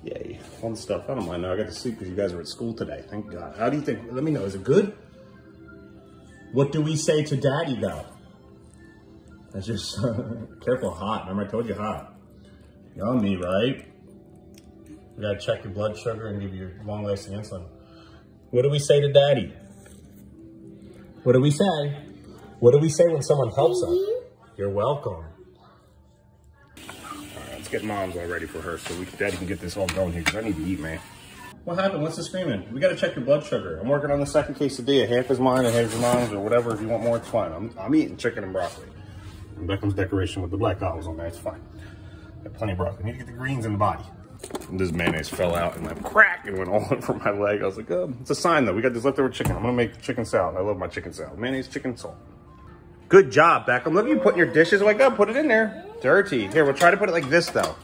Yay, fun stuff. I don't mind now. I got to sleep because you guys were at school today. Thank God. How do you think? Let me know. Is it good? What do we say to daddy, though? It's just, careful, hot. Remember I told you hot. Yummy, right? We gotta check your blood sugar and give you your long-lasting insulin. What do we say to daddy? What do we say? What do we say when someone helps us? You're welcome. All right, let's get mom's all ready for her so we daddy can get this all going here because I need to eat, man. What happened? What's the screaming? We got to check your blood sugar. I'm working on the second quesadilla. Half is mine and half is mom's or whatever. If you want more, it's fine. I'm, I'm eating chicken and broccoli. And Beckham's decoration with the black olives on there. It's fine. Got plenty of broccoli. I need to get the greens in the body. This mayonnaise fell out and like crack and went all over my leg. I was like, oh, it's a sign though. We got this leftover chicken. I'm gonna make chicken salad. I love my chicken salad. Mayonnaise, chicken, salt. Good job, Beckham. Look at you putting your dishes away. Go, put it in there. Dirty. Here, we'll try to put it like this though.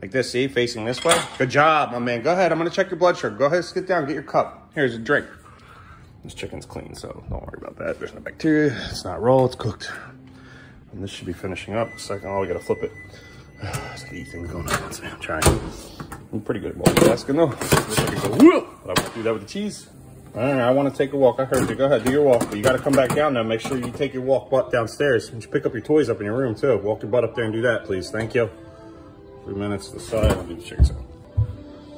Like this, see, facing this way. Good job, my man. Go ahead. I'm gonna check your blood sugar. Go ahead, sit down, get your cup. Here's a drink. This chicken's clean, so don't worry about that. There's no bacteria. It's not raw. It's cooked. And this should be finishing up. Second, oh, we gotta flip it. There's like eight things going on. I'm trying. I'm pretty good at multitasking though. Go, I won't do that with the cheese. All right, I want to take a walk. I heard you. Go ahead, do your walk. But you got to come back down now. Make sure you take your walk butt downstairs. You pick up your toys up in your room too. Walk your butt up there and do that, please. Thank you. Three minutes to the side. Do the chicken salad.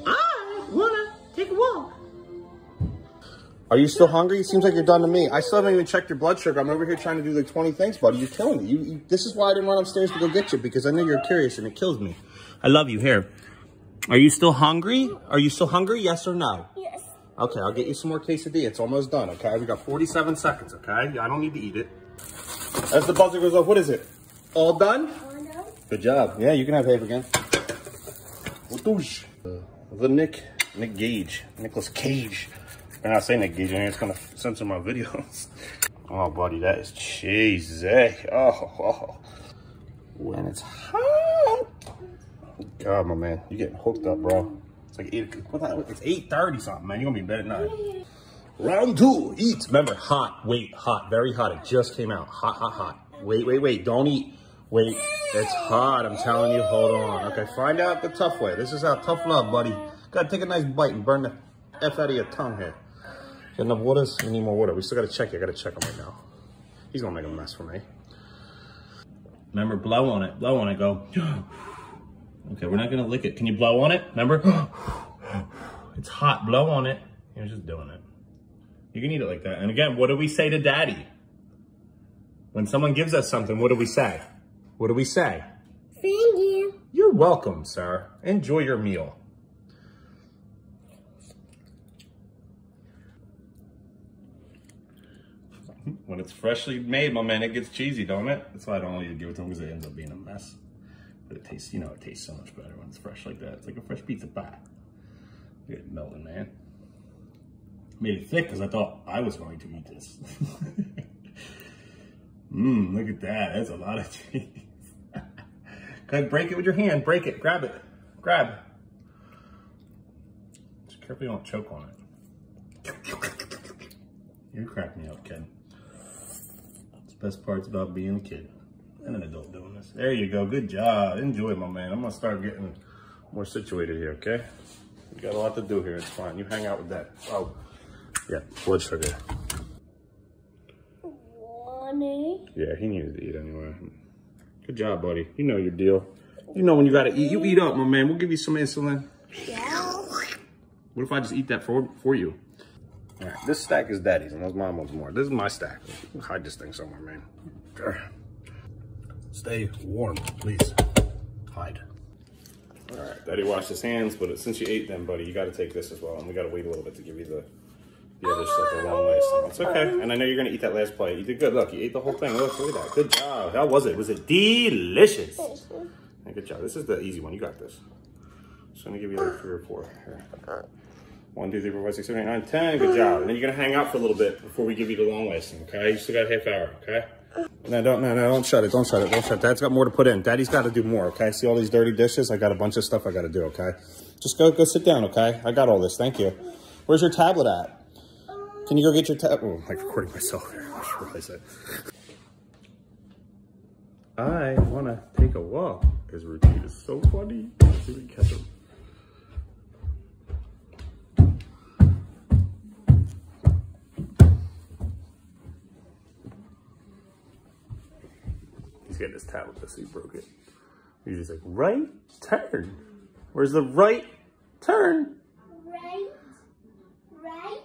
I wanna take a walk. Are you still hungry? It seems like you're done to me. I still haven't even checked your blood sugar. I'm over here trying to do like 20 things, buddy. You're killing me. You, you, this is why I didn't run upstairs to go get you because I know you're curious and it kills me. I love you. Here. Are you still hungry? Are you still hungry? Yes or no? Yes. Okay, I'll get you some more quesadilla. It's almost done, okay? We got 47 seconds, okay? I don't need to eat it. As the buzzer goes off, what is it? All done? Wanna? Good job. Yeah, you can have half again. The Nick, Nick Gage, Nicolas Cage. And I say Nick Gage, and it's gonna censor my videos. Oh, buddy, that is cheesy. Oh, oh. When it's hot. God, my man, you're getting hooked up, bro. It's like eight. It's eight thirty something, man. You're gonna be in bed at nine. Round two, eat. Remember, hot, wait, hot, very hot. It just came out. Hot, hot, hot. Wait, wait, wait. Don't eat. Wait. It's hot. I'm telling you. Hold on. Okay, find out the tough way. This is how tough love, buddy. Gotta take a nice bite and burn the f out of your tongue here. Get enough waters? We need more water. We still gotta check. It. I gotta check him right now. He's gonna make a mess for me. Remember, blow on it. Blow on it. Go. Okay, we're not gonna lick it. Can you blow on it? Remember? It's hot. Blow on it. You're just doing it. You can eat it like that. And again, what do we say to daddy? When someone gives us something, what do we say? What do we say? Thank you. You're welcome, sir. Enjoy your meal. When it's freshly made, my man, it gets cheesy, don't it? That's why I don't really give it to them because it ends up being a mess. But it tastes, you know, it tastes so much better when it's fresh like that. It's like a fresh pizza pie. Look at it melting, man. Made it thick because I thought I was going to eat this. Mmm, look at that. That's a lot of cheese. Go ahead, break it with your hand. Break it. Grab it. Grab. Just carefully don't choke on it. You crack me up, kid. Best parts about being a kid and an adult doing this. There you go. Good job. Enjoy my man. I'm going to start getting more situated here, okay? We got a lot to do here. It's fine. You hang out with that. Oh, yeah. Blood sugar. Wanna? Yeah, he needed to eat anyway. Good job, buddy. You know your deal. You know when you gotta eat. You eat up, my man. We'll give you some insulin. Yeah. What if I just eat that for for you? All right, this stack is daddy's, and those mom wants more. This is my stack. Hide this thing somewhere, man. Grr. Stay warm, please. Hide. All right, daddy washed his hands, but since you ate them, buddy, you got to take this as well, and we got to wait a little bit to give you the the other stuff a long lasting. It's okay, and I know you're gonna eat that last plate. You did good. Look, you ate the whole thing. Look, look at that. Good job. How was it? Was it delicious? Yeah, good job. This is the easy one. You got this. So I'm gonna give you like three or four. Here. One, two, three, four, five, six, seven, eight, nine, ten. Good job. And then you're gonna hang out for a little bit before we give you the long lesson, Okay? You still got a half hour. Okay? No, don't, no, no, don't shut it. Don't shut it. Don't shut it. Dad's got more to put in. Daddy's got to do more. Okay? See all these dirty dishes? I got a bunch of stuff I got to do. Okay? Just go, go sit down. Okay? I got all this. Thank you. Where's your tablet at? Can you go get your tablet? Oh, I'm like recording myself. I just realized that. I want to take a walk. His routine is so funny. Let's see if we catch him. Getting his tablet. He broke it. He's just like, right turn. Where's the right Turn. Right. Right.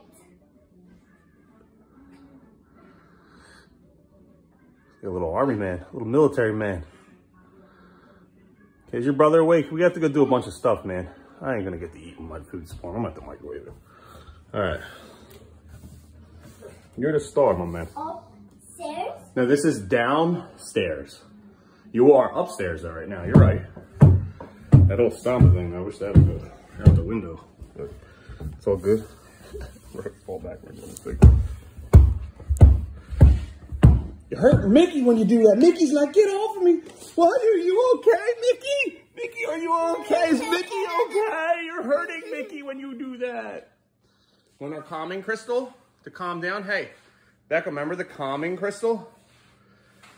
You're a little army man, a little military man. Okay, is your brother awake? We have to go do a bunch of stuff, man. I ain't gonna get to eat my food spawn. I'm at the microwave it. All right. You're the star, my man. Upstairs. No, this is downstairs. You are upstairs though right now. You're right. That old stomach thing, I wish that would go out the window. But it's all good. Fall backwards on. You hurt Mickey when you do that. Mickey's like, get off of me. What? Are you okay, Mickey? Mickey, are you okay? Is Mickey okay? You're hurting Mickey when you do that. Want our calming crystal to calm down? Hey, Becca, remember the calming crystal?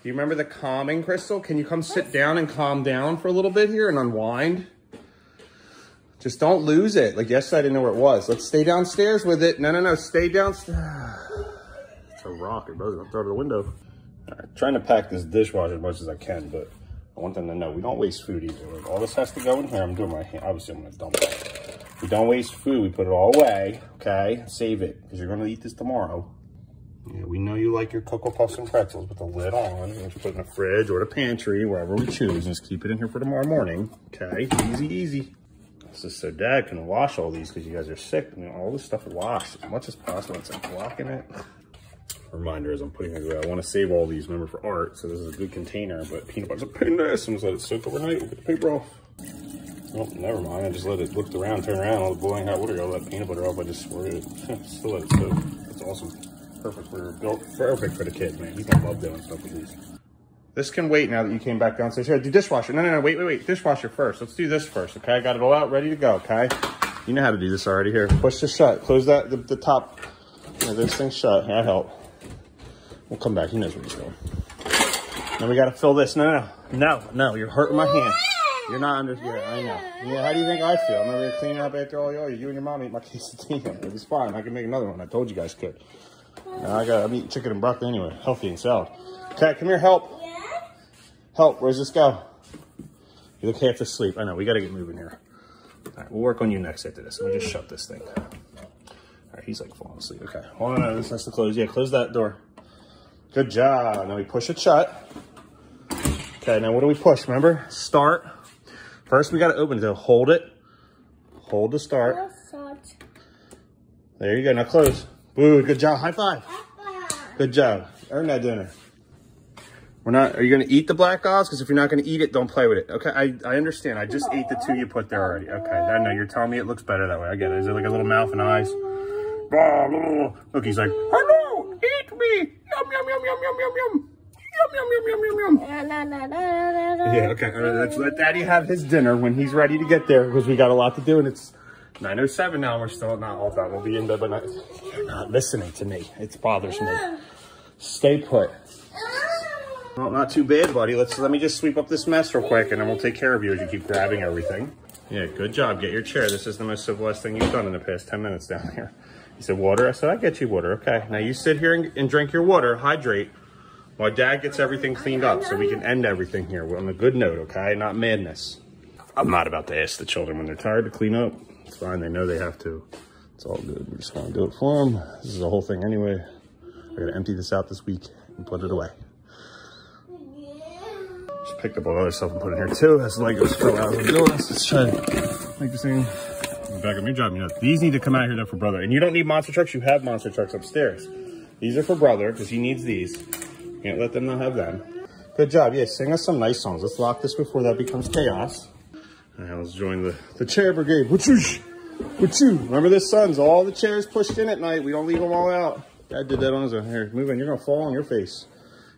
Do you remember the calming crystal? Can you come sit down and calm down for a little bit here and unwind? Just don't lose it. Like yesterday, I didn't know where it was. Let's stay downstairs with it. No, no, no. Stay downstairs. It's a rock. It doesn't throw it out the window. All right, trying to pack this dishwasher as much as I can, but I want them to know we don't waste food either. Like, all this has to go in here. I'm doing my hand. Obviously, I'm going to dump it. We don't waste food. We put it all away, okay? Save it, because you're going to eat this tomorrow. Yeah, we know you like your Cocoa Puffs and pretzels with the lid on. Just put in the fridge or the pantry, wherever we choose. Just keep it in here for tomorrow morning, okay? Easy, easy. This is so dad can wash all these because you guys are sick. You know, all this stuff washed as much as possible. It's like blocking it. Reminder as I'm putting it away, I want to save all these, remember, for art. So this is a good container, but peanut butter's a pain in ass. I'm just let it soak overnight. We'll get the paper off. Oh, never mind. I just let it looked around, turn around, all the boiling hot water, I let peanut butter off. I just squirted it. Still let it soak. That's awesome. Perfect for perfect for the kids, man. He's gonna love doing stuff with these. This can wait now that you came back downstairs. Here, do dishwasher. No, no, no, wait, wait, wait. Dishwasher first. Let's do this first, okay? I got it all out, ready to go, okay? You know how to do this already. Here, push this shut. Close that, the, the top, you know, this thing shut. I help. We'll come back. He knows where he's going. Now we got to fill this. No, no, no. No, no, you're hurting my hand. You're not under here. I know. Yeah, how do you think I feel? I'm over here cleaning up after all y'all. You and your mom ate my quesadilla. It was fine. I can make another one. I told you guys could. Now I got, I'm eating chicken and broccoli anyway. Healthy and salad. Okay, come here, help. Yeah. Help, where's this go? You look half asleep. I know, we got to get moving here. All right, we'll work on you next after this. Let me just shut this thing. All right, he's like falling asleep. Okay, hold on, this has to close. Yeah, close that door. Good job. Now we push it shut. Okay, now what do we push? Remember, start. First, we got to open it. Hold it. Hold the start. There you go. Now close. Boo, good job. High five. Good job. Earn that dinner. We're not, are you going to eat the black olives? Because if you're not going to eat it, don't play with it. Okay, I, I understand. I just ate the two you put there already. Okay, I know. You're telling me it looks better that way. I get it. Is it like a little mouth and eyes? Look, he's like, hello, eat me. Yum, yum, yum, yum, yum, yum, yum. Yum, yum, yum, yum, yum, yum. Yeah, okay. All right, let's let Daddy have his dinner when he's ready to get there because we got a lot to do and it's 9.07 now. We're still not all done. We'll be in bed by night. You're not listening to me. It bothers me. Stay put. Well, not too bad, buddy. Let's let me just sweep up this mess real quick and then we'll take care of you as you keep grabbing everything. Yeah, good job. Get your chair. This is the most civilized thing you've done in the past 10 minutes down here. He said, water? I said, I get you water. Okay. Now you sit here and, and drink your water, hydrate, while dad gets everything cleaned up so we can end everything here. We're on a good note, okay? Not madness. I'm not about to ask the children when they're tired to clean up. Fine. They know they have to. It's all good. We just want to do it for them. This is the whole thing anyway. I got to empty this out this week and put it away. Just picked up all the other stuff and put it in here too. That's the Legos fell out of the building. Let's try to make this thing back up. Me driving you nuts. These need to come out here though for brother. And you don't need monster trucks. You have monster trucks upstairs. These are for brother because he needs these. Can't let them not have them. Good job. Yeah, sing us some nice songs. Let's lock this before that becomes chaos. All right, let's join the, the chair brigade. What What you? Remember this, sons? All the chairs pushed in at night. We don't leave them all out. Dad did that on his own. Here, move in. You're going to fall on your face.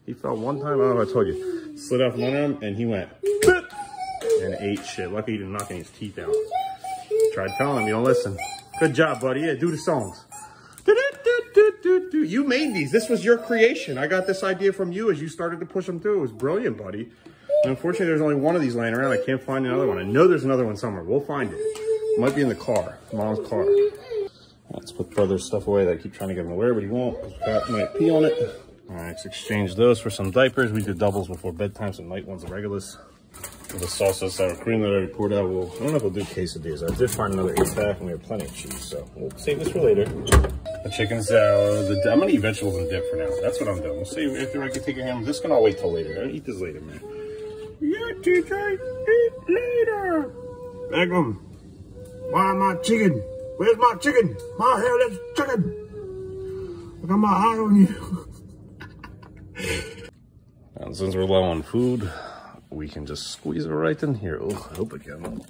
He fell one time. I don't know if I told you. Slid off one of them, and he went and ate shit. Lucky he didn't knock any his teeth out. Tried telling him, you don't listen. Good job, buddy. Yeah, do the songs. You made these. This was your creation. I got this idea from you as you started to push them through. It was brilliant, buddy. And unfortunately, there's only one of these laying around. I can't find another one. I know there's another one somewhere. We'll find it. Might be in the car, mom's car. Let's put brother's stuff away that I keep trying to get him to wear, but he won't. Cat might pee on it. All right, let's exchange those for some diapers. We did doubles before bedtime, some night one's the regulars. The salsa sour cream that I already poured out. Well, I don't know if we'll do quesadillas. I did find another eight pack and we have plenty of cheese, so we'll save this for later. The chicken salad. The, I'm gonna eat vegetables and dip for now. That's what I'm doing. We'll see if I can take a ham. This can all wait till later. I'll eat this later, man. Yeah, TJ, eat later. Beckham, why my chicken? Where's my chicken? My hairless chicken. I got my eye on you. and since we're low on food, we can just squeeze it right in here. Oh, I hope I can.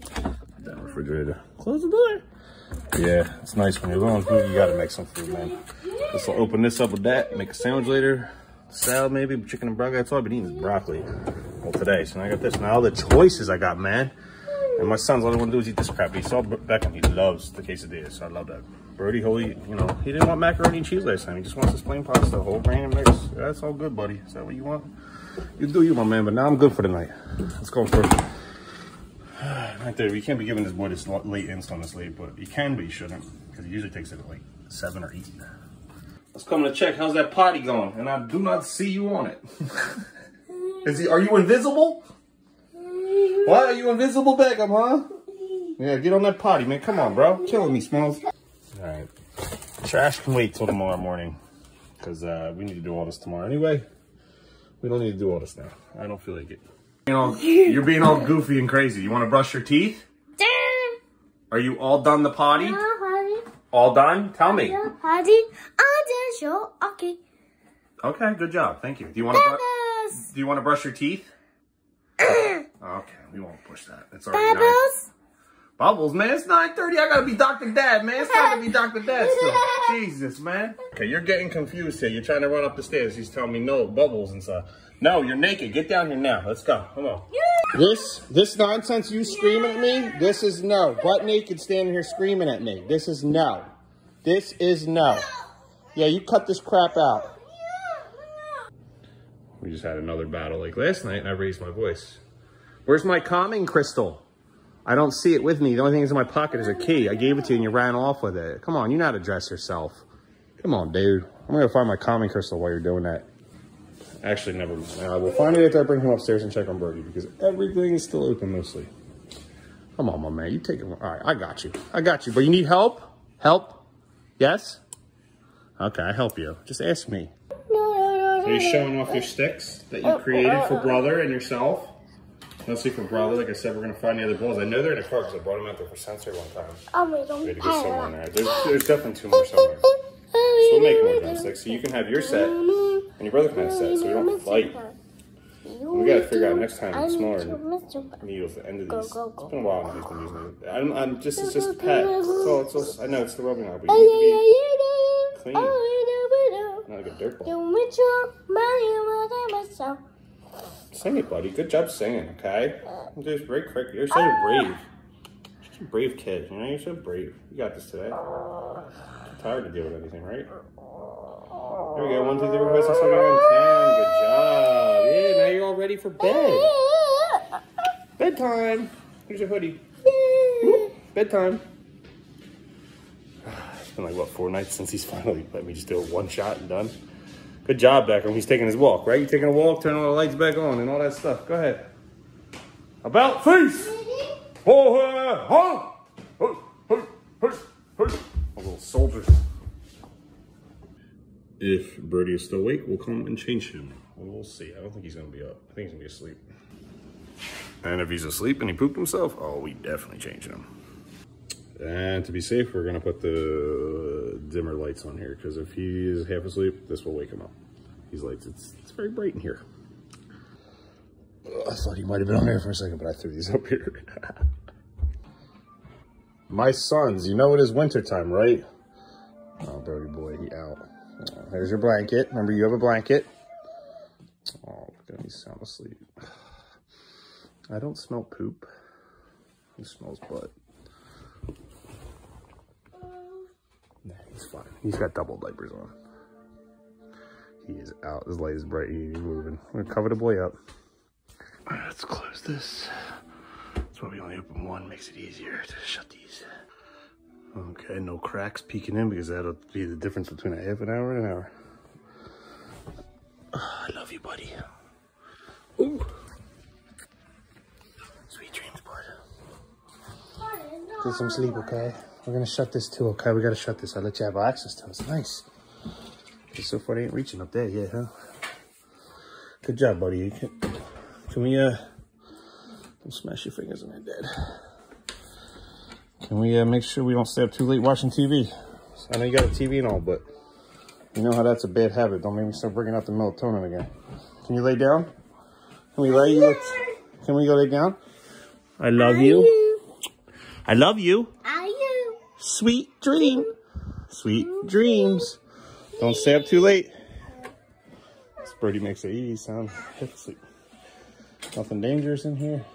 That refrigerator. Close the door. Yeah, it's nice when you're low on food, you gotta make some food, man. Will open this up with that, make a sandwich later. Salad maybe, chicken and broccoli. That's all I've been eating is broccoli. Well, today, so now I got this. Now all the choices I got, man. And my son's all he want to do is eat this crap. He saw Beckham. He loves the quesadillas, so I love that. Brody, holy, you know, he didn't want macaroni and cheese last time. He just wants this plain pasta, whole grain and mix. That's all good, buddy. Is that what you want? You do you, my man. But now I'm good for tonight. Let's go for right there. We can't be giving this boy this late insulin this late, but he can, but he shouldn't because he usually takes it at like seven or eight. Let's come to check. How's that potty going? And I do not see you on it. Is he? Are you invisible? Why are you invisible, Beckham, huh? Yeah, get on that potty, man. Come on, bro. Killing me, Smalls. All right. Trash can wait till tomorrow morning because uh, we need to do all this tomorrow anyway. We don't need to do all this now. I don't feel like it. You know, you're being all goofy and crazy. You want to brush your teeth? Are you all done the potty? All done? Tell me. Okay. Okay, good job. Thank you. Do you want to do you want to brush your teeth? Okay, we won't push that. It's already Bubbles. Bubbles, man. It's 9.30. I gotta be Dr. Dad, man. It's time to be Dr. Dad still. Jesus, man. Okay, you're getting confused here. You're trying to run up the stairs. He's telling me no, bubbles and stuff. No, you're naked. Get down here now. Let's go. Come on. This this nonsense you screaming at me, this is no. Butt naked standing here screaming at me. This is no. This is no. Yeah, you cut this crap out. We just had another battle like last night and I raised my voice. Where's my calming crystal? I don't see it with me. The only thing that's in my pocket is a key. I gave it to you and you ran off with it. Come on, you know how to dress yourself. Come on, dude. I'm gonna find my calming crystal while you're doing that. Actually, never mind. I will find it after I bring him upstairs and check on Birdie because everything is still open mostly. Come on, my man. You take it. All right, I got you. I got you. But you need help? Help? Yes? Okay, I help you. Just ask me. Are you showing off your sticks that you created for brother and yourself? Mostly for brother. Like I said, we're going to find the other balls. I know they're in the car because I brought them out there for sensor one time. Oh, we don't We had to get somewhere in there. There's, there's definitely two more somewhere. So we'll make one more drumsticks. So you can have your set and your brother can have a set so we don't fight. We got to figure out next time smaller needles the end of these. It's been a while since I've been using it. I'm, I'm just, it's just a pet. It's all, it's all, I know it's the rubbing out, but you need to be clean. Not like a dirt ball. Sing it, buddy. Good job singing, okay? Just very quick. You're so ah. brave. Such a brave kid, you know? You're so brave. You got this today. Too tired to deal with anything, right? There we go. One, two, three, four, five, six, seven, eight, nine, ten. Good job. Yeah, now you're all ready for bed. Bedtime. Here's your hoodie. Bedtime. It's been like, what, four nights since he's finally let me just do it one shot and done. Good job, Beckham. He's taking his walk, right? You taking a walk, turning all the lights back on and all that stuff. Go ahead. About face! Oh, uh, huh? A little soldier. If Birdie is still awake, we'll come and change him. We'll see. I don't think he's going to be up. I think he's going to be asleep. And if he's asleep and he pooped himself, oh, we definitely change him. And to be safe, we're gonna put the dimmer lights on here because if he is half asleep, this will wake him up. These lights, it's, it's very bright in here. I thought he might have been on there for a second, but I threw these up here. My sons, you know it is winter time, right? Oh, Brody boy, he out. Oh, there's your blanket. Remember, you have a blanket. Oh, look at he's sound asleep. I don't smell poop. He smells butt. He's fine. He's got double diapers on. He is out. His light is bright. He's moving. We're boy up. All right, let's close this. That's why we only open one. Makes it easier to shut these. Okay, no cracks peeking in because that'll be the difference between a half an hour and an hour. Oh, I love you, buddy. Ooh. Sweet dreams, bud. Get some sleep, okay? We're gonna shut this too, okay? We gotta shut this. I'll let you have access to it. It's nice. It's so far they ain't reaching up there yet, huh? Good job, buddy. You can, can we, uh, don't smash your fingers in there, Dad. Can we, uh, make sure we don't stay up too late watching TV? So I know you got a TV and all, but you know how that's a bad habit. Don't make me start bringing out the melatonin again. Can you lay down? Can we lay you? Can we go lay down? I love you. I love you. Sweet dream. Sweet dreams. Don't stay up too late. This birdie makes a easy sound. To sleep. Nothing dangerous in here.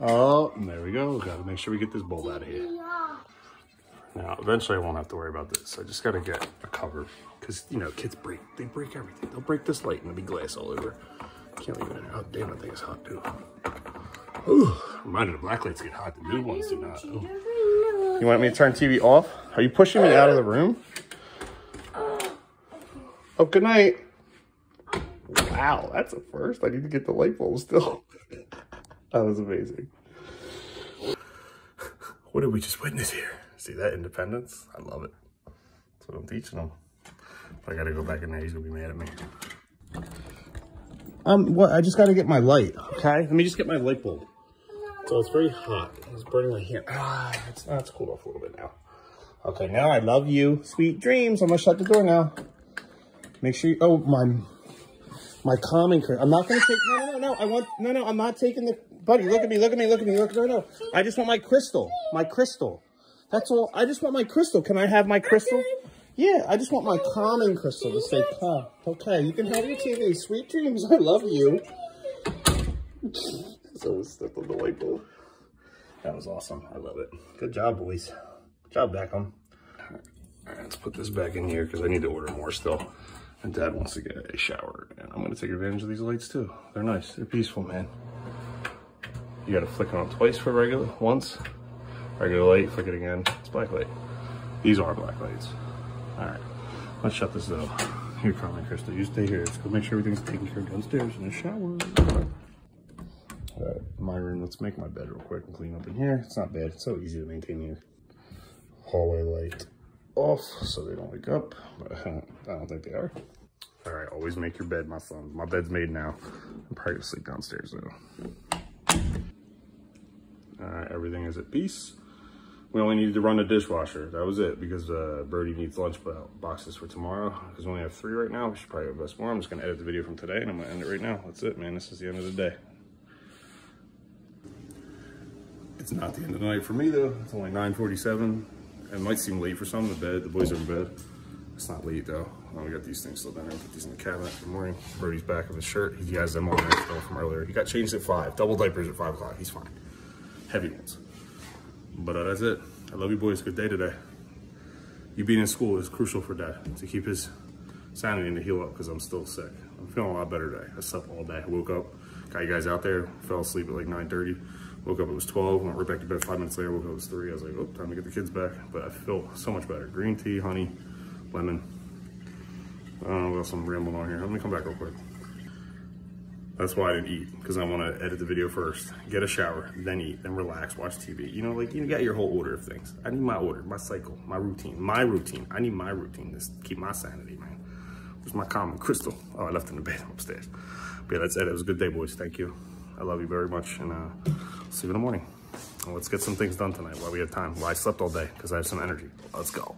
Oh, there we go. Gotta make sure we get this bulb out of here. Now, eventually I won't have to worry about this. I just gotta get a cover. Because, you know, kids break, they break everything. They'll break this light and it'll be glass all over. Can't leave it in there. Oh, damn, that thing is hot, too. Ooh, reminded the black lights get hot. The new ones do not. Ooh. You want me to turn TV off? Are you pushing me out of the room? Oh, good night. Wow, that's a first. I need to get the light bulb still. that was amazing. What did we just witness here? See that independence? I love it. That's what I'm teaching them. If I gotta go back in there, he's gonna be mad at me. Um, what? I just gotta get my light, okay? Let me just get my light bulb. So it's very hot. It's burning my hand. Ah, it's, ah, it's cooled off a little bit now. Okay, now I love you. Sweet dreams. I'm gonna shut the door now. Make sure you, oh, my, my calming curve. I'm not gonna take, no, no, no, no. I want, no, no, I'm not taking the, buddy, look at me, look at me, look at me, look, no, no. I just want my crystal, my crystal. That's all. I just want my crystal. Can I have my crystal? Yeah, I just want my calming crystal to stay calm. Okay, you can have your TV. Sweet dreams. I love you. So we stepped on the light bulb. That was awesome. I love it. Good job, boys. Good job, Beckham. All right, let's put this back in here because I need to order more still. And Dad wants to get a shower. And I'm going to take advantage of these lights too. They're nice. They're peaceful, man. You got to flick it on twice for regular. Once. Regular light. Flick it again. It's black light. These are black lights. All right. Let's shut this though. Here, calming crystal. You stay here. Let's go make sure everything's taken care of downstairs in the shower. All right, my room. Let's make my bed real quick and clean up in here. It's not bad. It's so easy to maintain here. Hallway light off so they don't wake up. But I don't think they are. All right, always make your bed, my son. My bed's made now. I'm probably gonna sleep downstairs though. All right, everything is at peace. We only needed to run the dishwasher. That was it because uh, Birdie needs lunch boxes for tomorrow. Because we only have three right now. We should probably invest more. I'm just gonna edit the video from today and I'm gonna end it right now. That's it, man. This is the end of the day. It's not the end of the night for me though. It's only 9.47. It might seem late for some. The bed, the boys are in bed. It's not late though. Oh, we got these things still down there. Put these in the cabinet for the morning. Birdie's back of his shirt. He has them on there from earlier. He got changed at five. Double diapers at five o'clock. He's fine. Heavy ones. But uh, that's it. I love you boys. Good day today. You being in school is crucial for dad to keep his sanity and to heal up because I'm still sick. I'm feeling a lot better today. I slept all day. I woke up, got you guys out there, fell asleep at like 9.30. Woke up, it was 12, went right back to bed five minutes later, woke up, it was three. I was like, oh, time to get the kids back. But I feel so much better. Green tea, honey, lemon. I don't know what else I'm rambling on here. Let me come back real quick. That's why I didn't eat, because I want to edit the video first, get a shower, then eat, then relax, watch TV. You know, like you got your whole order of things. I need my order, my cycle, my routine, my routine. I need my routine to keep my sanity, man. Where's my calming crystal? Oh, I left in the bed upstairs. But yeah, that's it. It was a good day, boys. Thank you. I love you very much, and uh, see you in the morning. Let's get some things done tonight while we have time. Well, I slept all day because I have some energy. Let's go.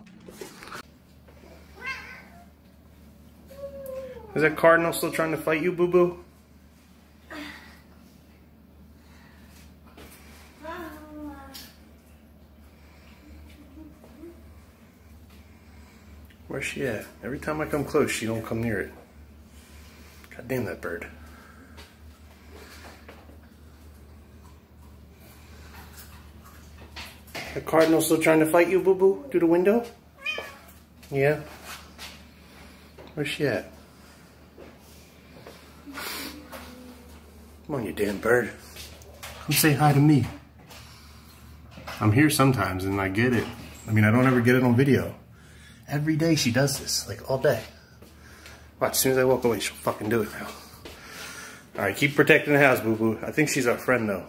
Is that cardinal still trying to fight you, boo-boo? Where's she at? Every time I come close, she don't come near it. God damn that bird. The cardinal still trying to fight you, boo boo, through the window? Yeah. Where's she at? Come on, you damn bird. Come say hi to me. I'm here sometimes and I get it. I mean, I don't ever get it on video. Every day she does this, like all day. Watch, as soon as I walk away, she'll fucking do it now. All right, keep protecting the house, boo-boo. I think she's our friend, though.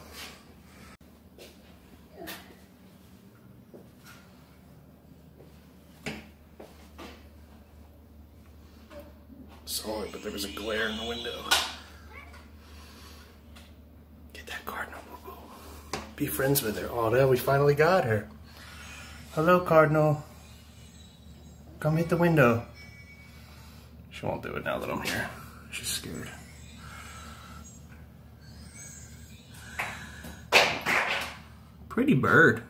Sorry, but there was a glare in the window. Get that cardinal, boo boo. Be friends with her. Oh, there we finally got her. Hello, Cardinal. Come hit the window. She won't do it now that I'm here. She's scared. Pretty bird.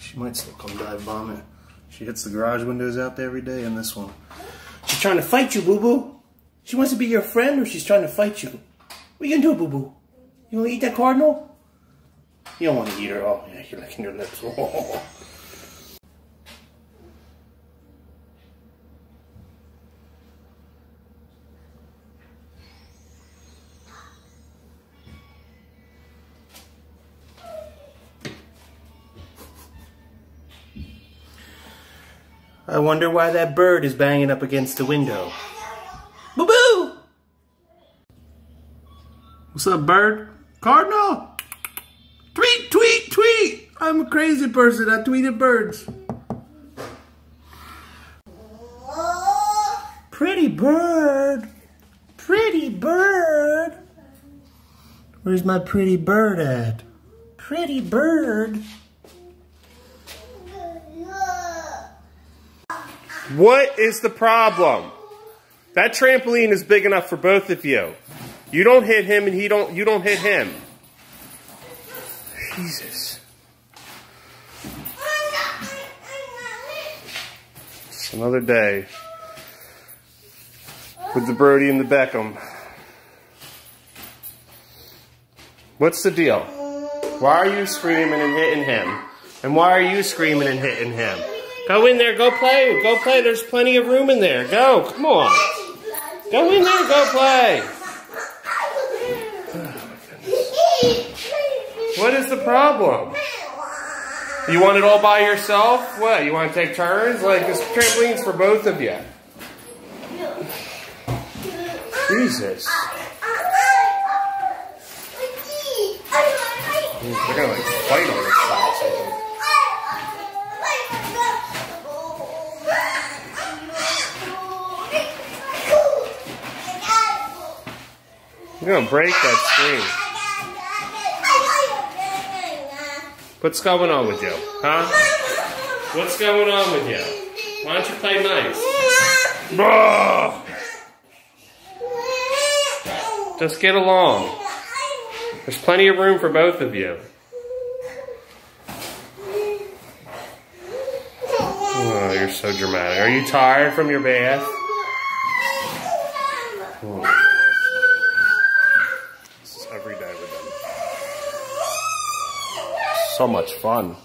She might still come dive bomb it. She hits the garage windows out there every day in this one. She's trying to fight you, Boo Boo. She wants to be your friend or she's trying to fight you. What you gonna do, Boo You wanna eat that cardinal? You don't wanna eat her. Oh, yeah, you're licking your lips. I wonder why that bird is banging up against the window. Boo boo! What's up, bird? Cardinal! Tweet, tweet, tweet! I'm a crazy person. I tweeted birds. Pretty bird. Pretty bird. Where's my pretty bird at? Pretty bird. What is the problem? That trampoline is big enough for both of you. You don't hit him and he don't you don't hit him. Jesus. It's another day with the Brody and the Beckham. What's the deal? Why are you screaming and hitting him? And why are you screaming and hitting him? Go in there, go play, go play. There's plenty of room in there. Go, come on. Go in there, go play. What is the problem? You want it all by yourself? What? You want to take turns? Like this trampoline's for both of you. Jesus. They're gonna like fight on this side. You're gonna break that screen. What's going on with you? Huh? What's going on with you? Why don't you play nice? Just get along. There's plenty of room for both of you. Oh, you're so dramatic. Are you tired from your bath? Oh, my goodness. This is every day with them. So much fun.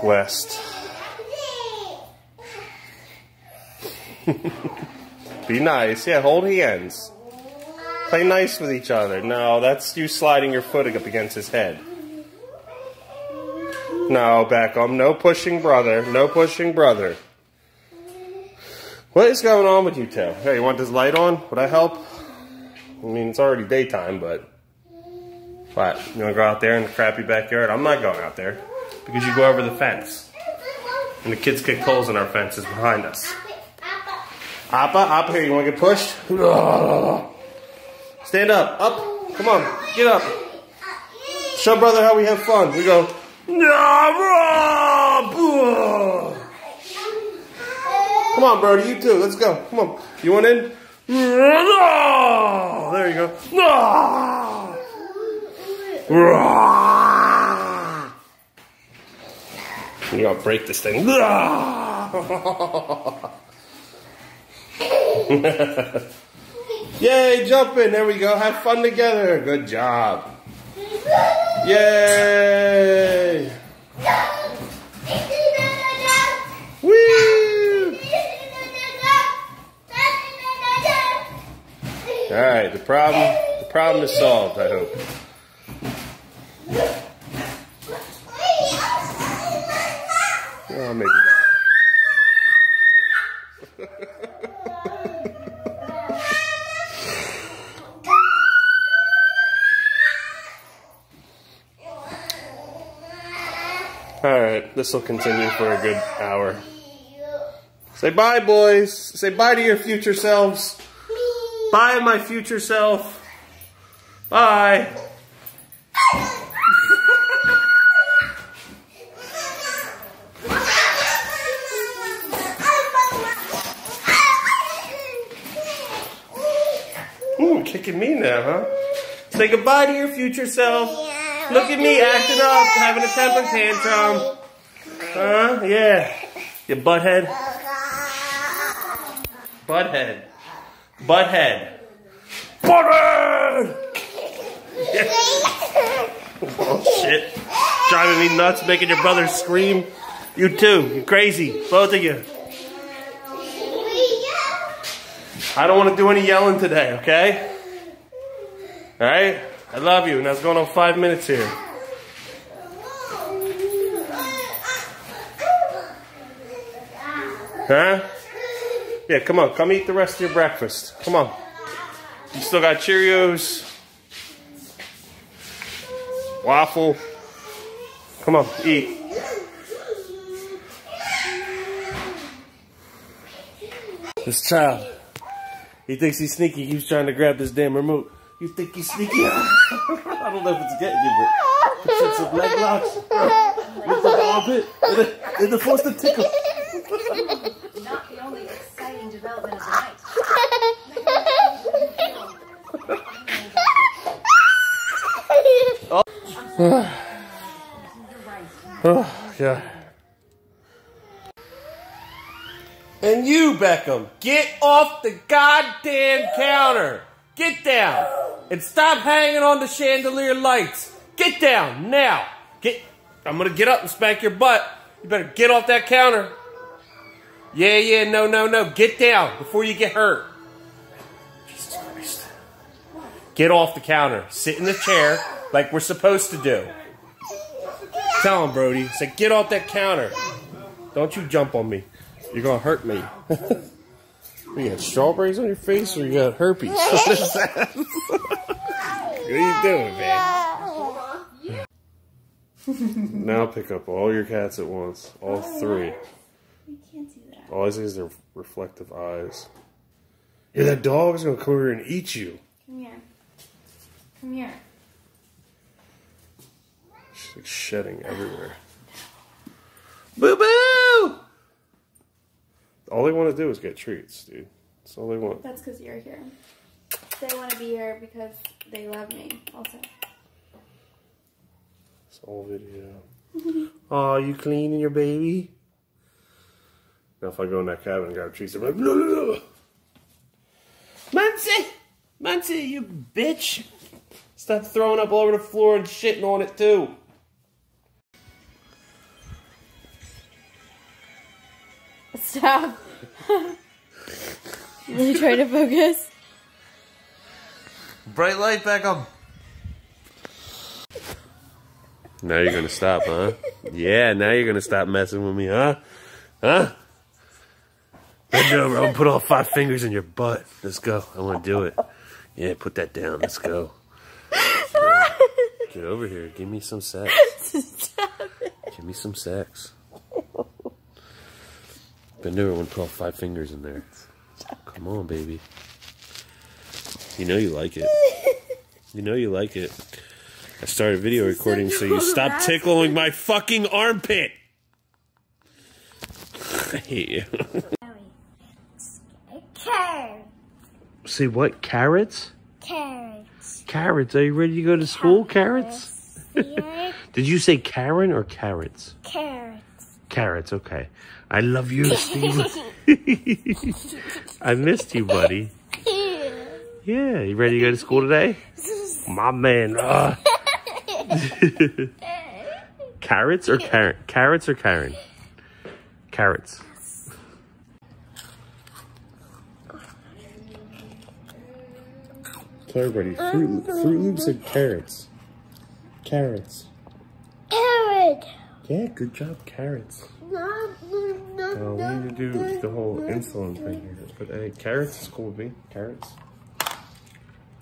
Blessed. Be nice. Yeah, hold hands. Play nice with each other. No, that's you sliding your foot up against his head. No, Beckham. No pushing brother. No pushing brother. What is going on with you two? Hey, you want this light on? Would I help? I mean, it's already daytime, but... What? You want to go out there in the crappy backyard? I'm not going out there. Because you go over the fence. And the kids kick holes in our fences behind us. Appa, Appa, here, you want to get pushed? Stand up, up. Come on, get up. Show brother how we have fun. We go. Come on, Brody, you too. Let's go. Come on. You want in? There you go. You gotta break this thing. Yay, jumping. There we go. Have fun together. Good job. Yay. Woo. All right, the problem the problem is solved, I hope. Oh, maybe not. All right, this will continue for a good hour. Say bye, boys. Say bye to your future selves. Bye, my future self. Bye. Ooh, kicking me now, huh? Say goodbye to your future self. Look at me acting up, having a temper tantrum. Huh? Yeah. You butthead. Butthead. Butthead. Butthead! oh shit. Driving me nuts, making your brother scream. You too. You're crazy. Both of you. I don't want to do any yelling today, okay? Alright? I love you. Now it's going on five minutes here. Huh? Yeah, come on. Come eat the rest of your breakfast. Come on. You still got Cheerios. Waffle. Come on, eat. This child. He thinks he's sneaky. He's trying to grab this damn remote. You think he's sneaky? I don't know if it's getting you, but it's some leg locks. With the armpit. And the, and the force to tickle. Not the only exciting development of the night. Oh, yeah. And you, Beckham, get off the goddamn counter. Get down. And stop hanging on the chandelier lights. Get down now. Get. I'm gonna get up and spank your butt. You better get off that counter. Yeah, yeah, no, no, no. Get down before you get hurt. Jesus Christ. Get off the counter. Sit in the chair like we're supposed to do. Tell him, Brody. Say, get off that counter. Don't you jump on me. You're gonna hurt me. you got strawberries on your face or you got herpes? what is that? what are you doing, man? now pick up all your cats at once. All oh, three. You can't do that. All I see is their reflective eyes. Yeah, that dog is gonna come over here and eat you. Come here. Come here. She's like shedding everywhere. Boo boo! All they want to do is get treats, dude. That's all they want. That's because you're here. They want to be here because they love me. Also. It's all video. Aw, you cleaning your baby? Now if I go in that cabin and grab treats, they're like, no, no, no. Muncie! Muncie, you bitch! Stop throwing up all over the floor and shitting on it too. Stop. really try to focus. Bright light back up. Now you're gonna stop, huh? Yeah, now you're gonna stop messing with me, huh? Huh? Bend over. I'm gonna put all five fingers in your butt. Let's go. I wanna do it. Yeah, put that down. Let's go. Get over here. Give me some sex. Give me some sex. Bend over. I wanna put all five fingers in there. Come on, baby. You know you like it. You know you like it. I started video recording so you stop tickling my fucking armpit. I hate you. Carrot. Say what? Carrots? Carrots. Carrots. Are you ready to go to school? Carrots? Carrots. Did you say Karen or carrots? Carrots. Carrots, okay. I love you, Steve. I missed you, buddy. Yeah, you ready to go to school today? My man. Uh. Carrots or Karen? Carrots or Karen? Carrots. Tell everybody, Fruit, Fruit Loops said carrots. Carrots. Carrot. Yeah, good job, carrots. No, we need to do the whole insulin thing here. But hey, carrots is cool with me. Carrots.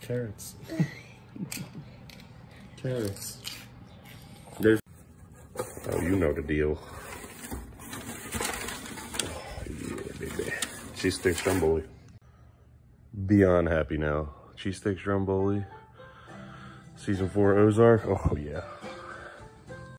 Carrots. carrots. There's Oh, you know the deal. Oh, yeah, baby. Cheesesteak stromboli. Beyond happy now. Cheesesteak stromboli. Season four Ozark. Oh, yeah.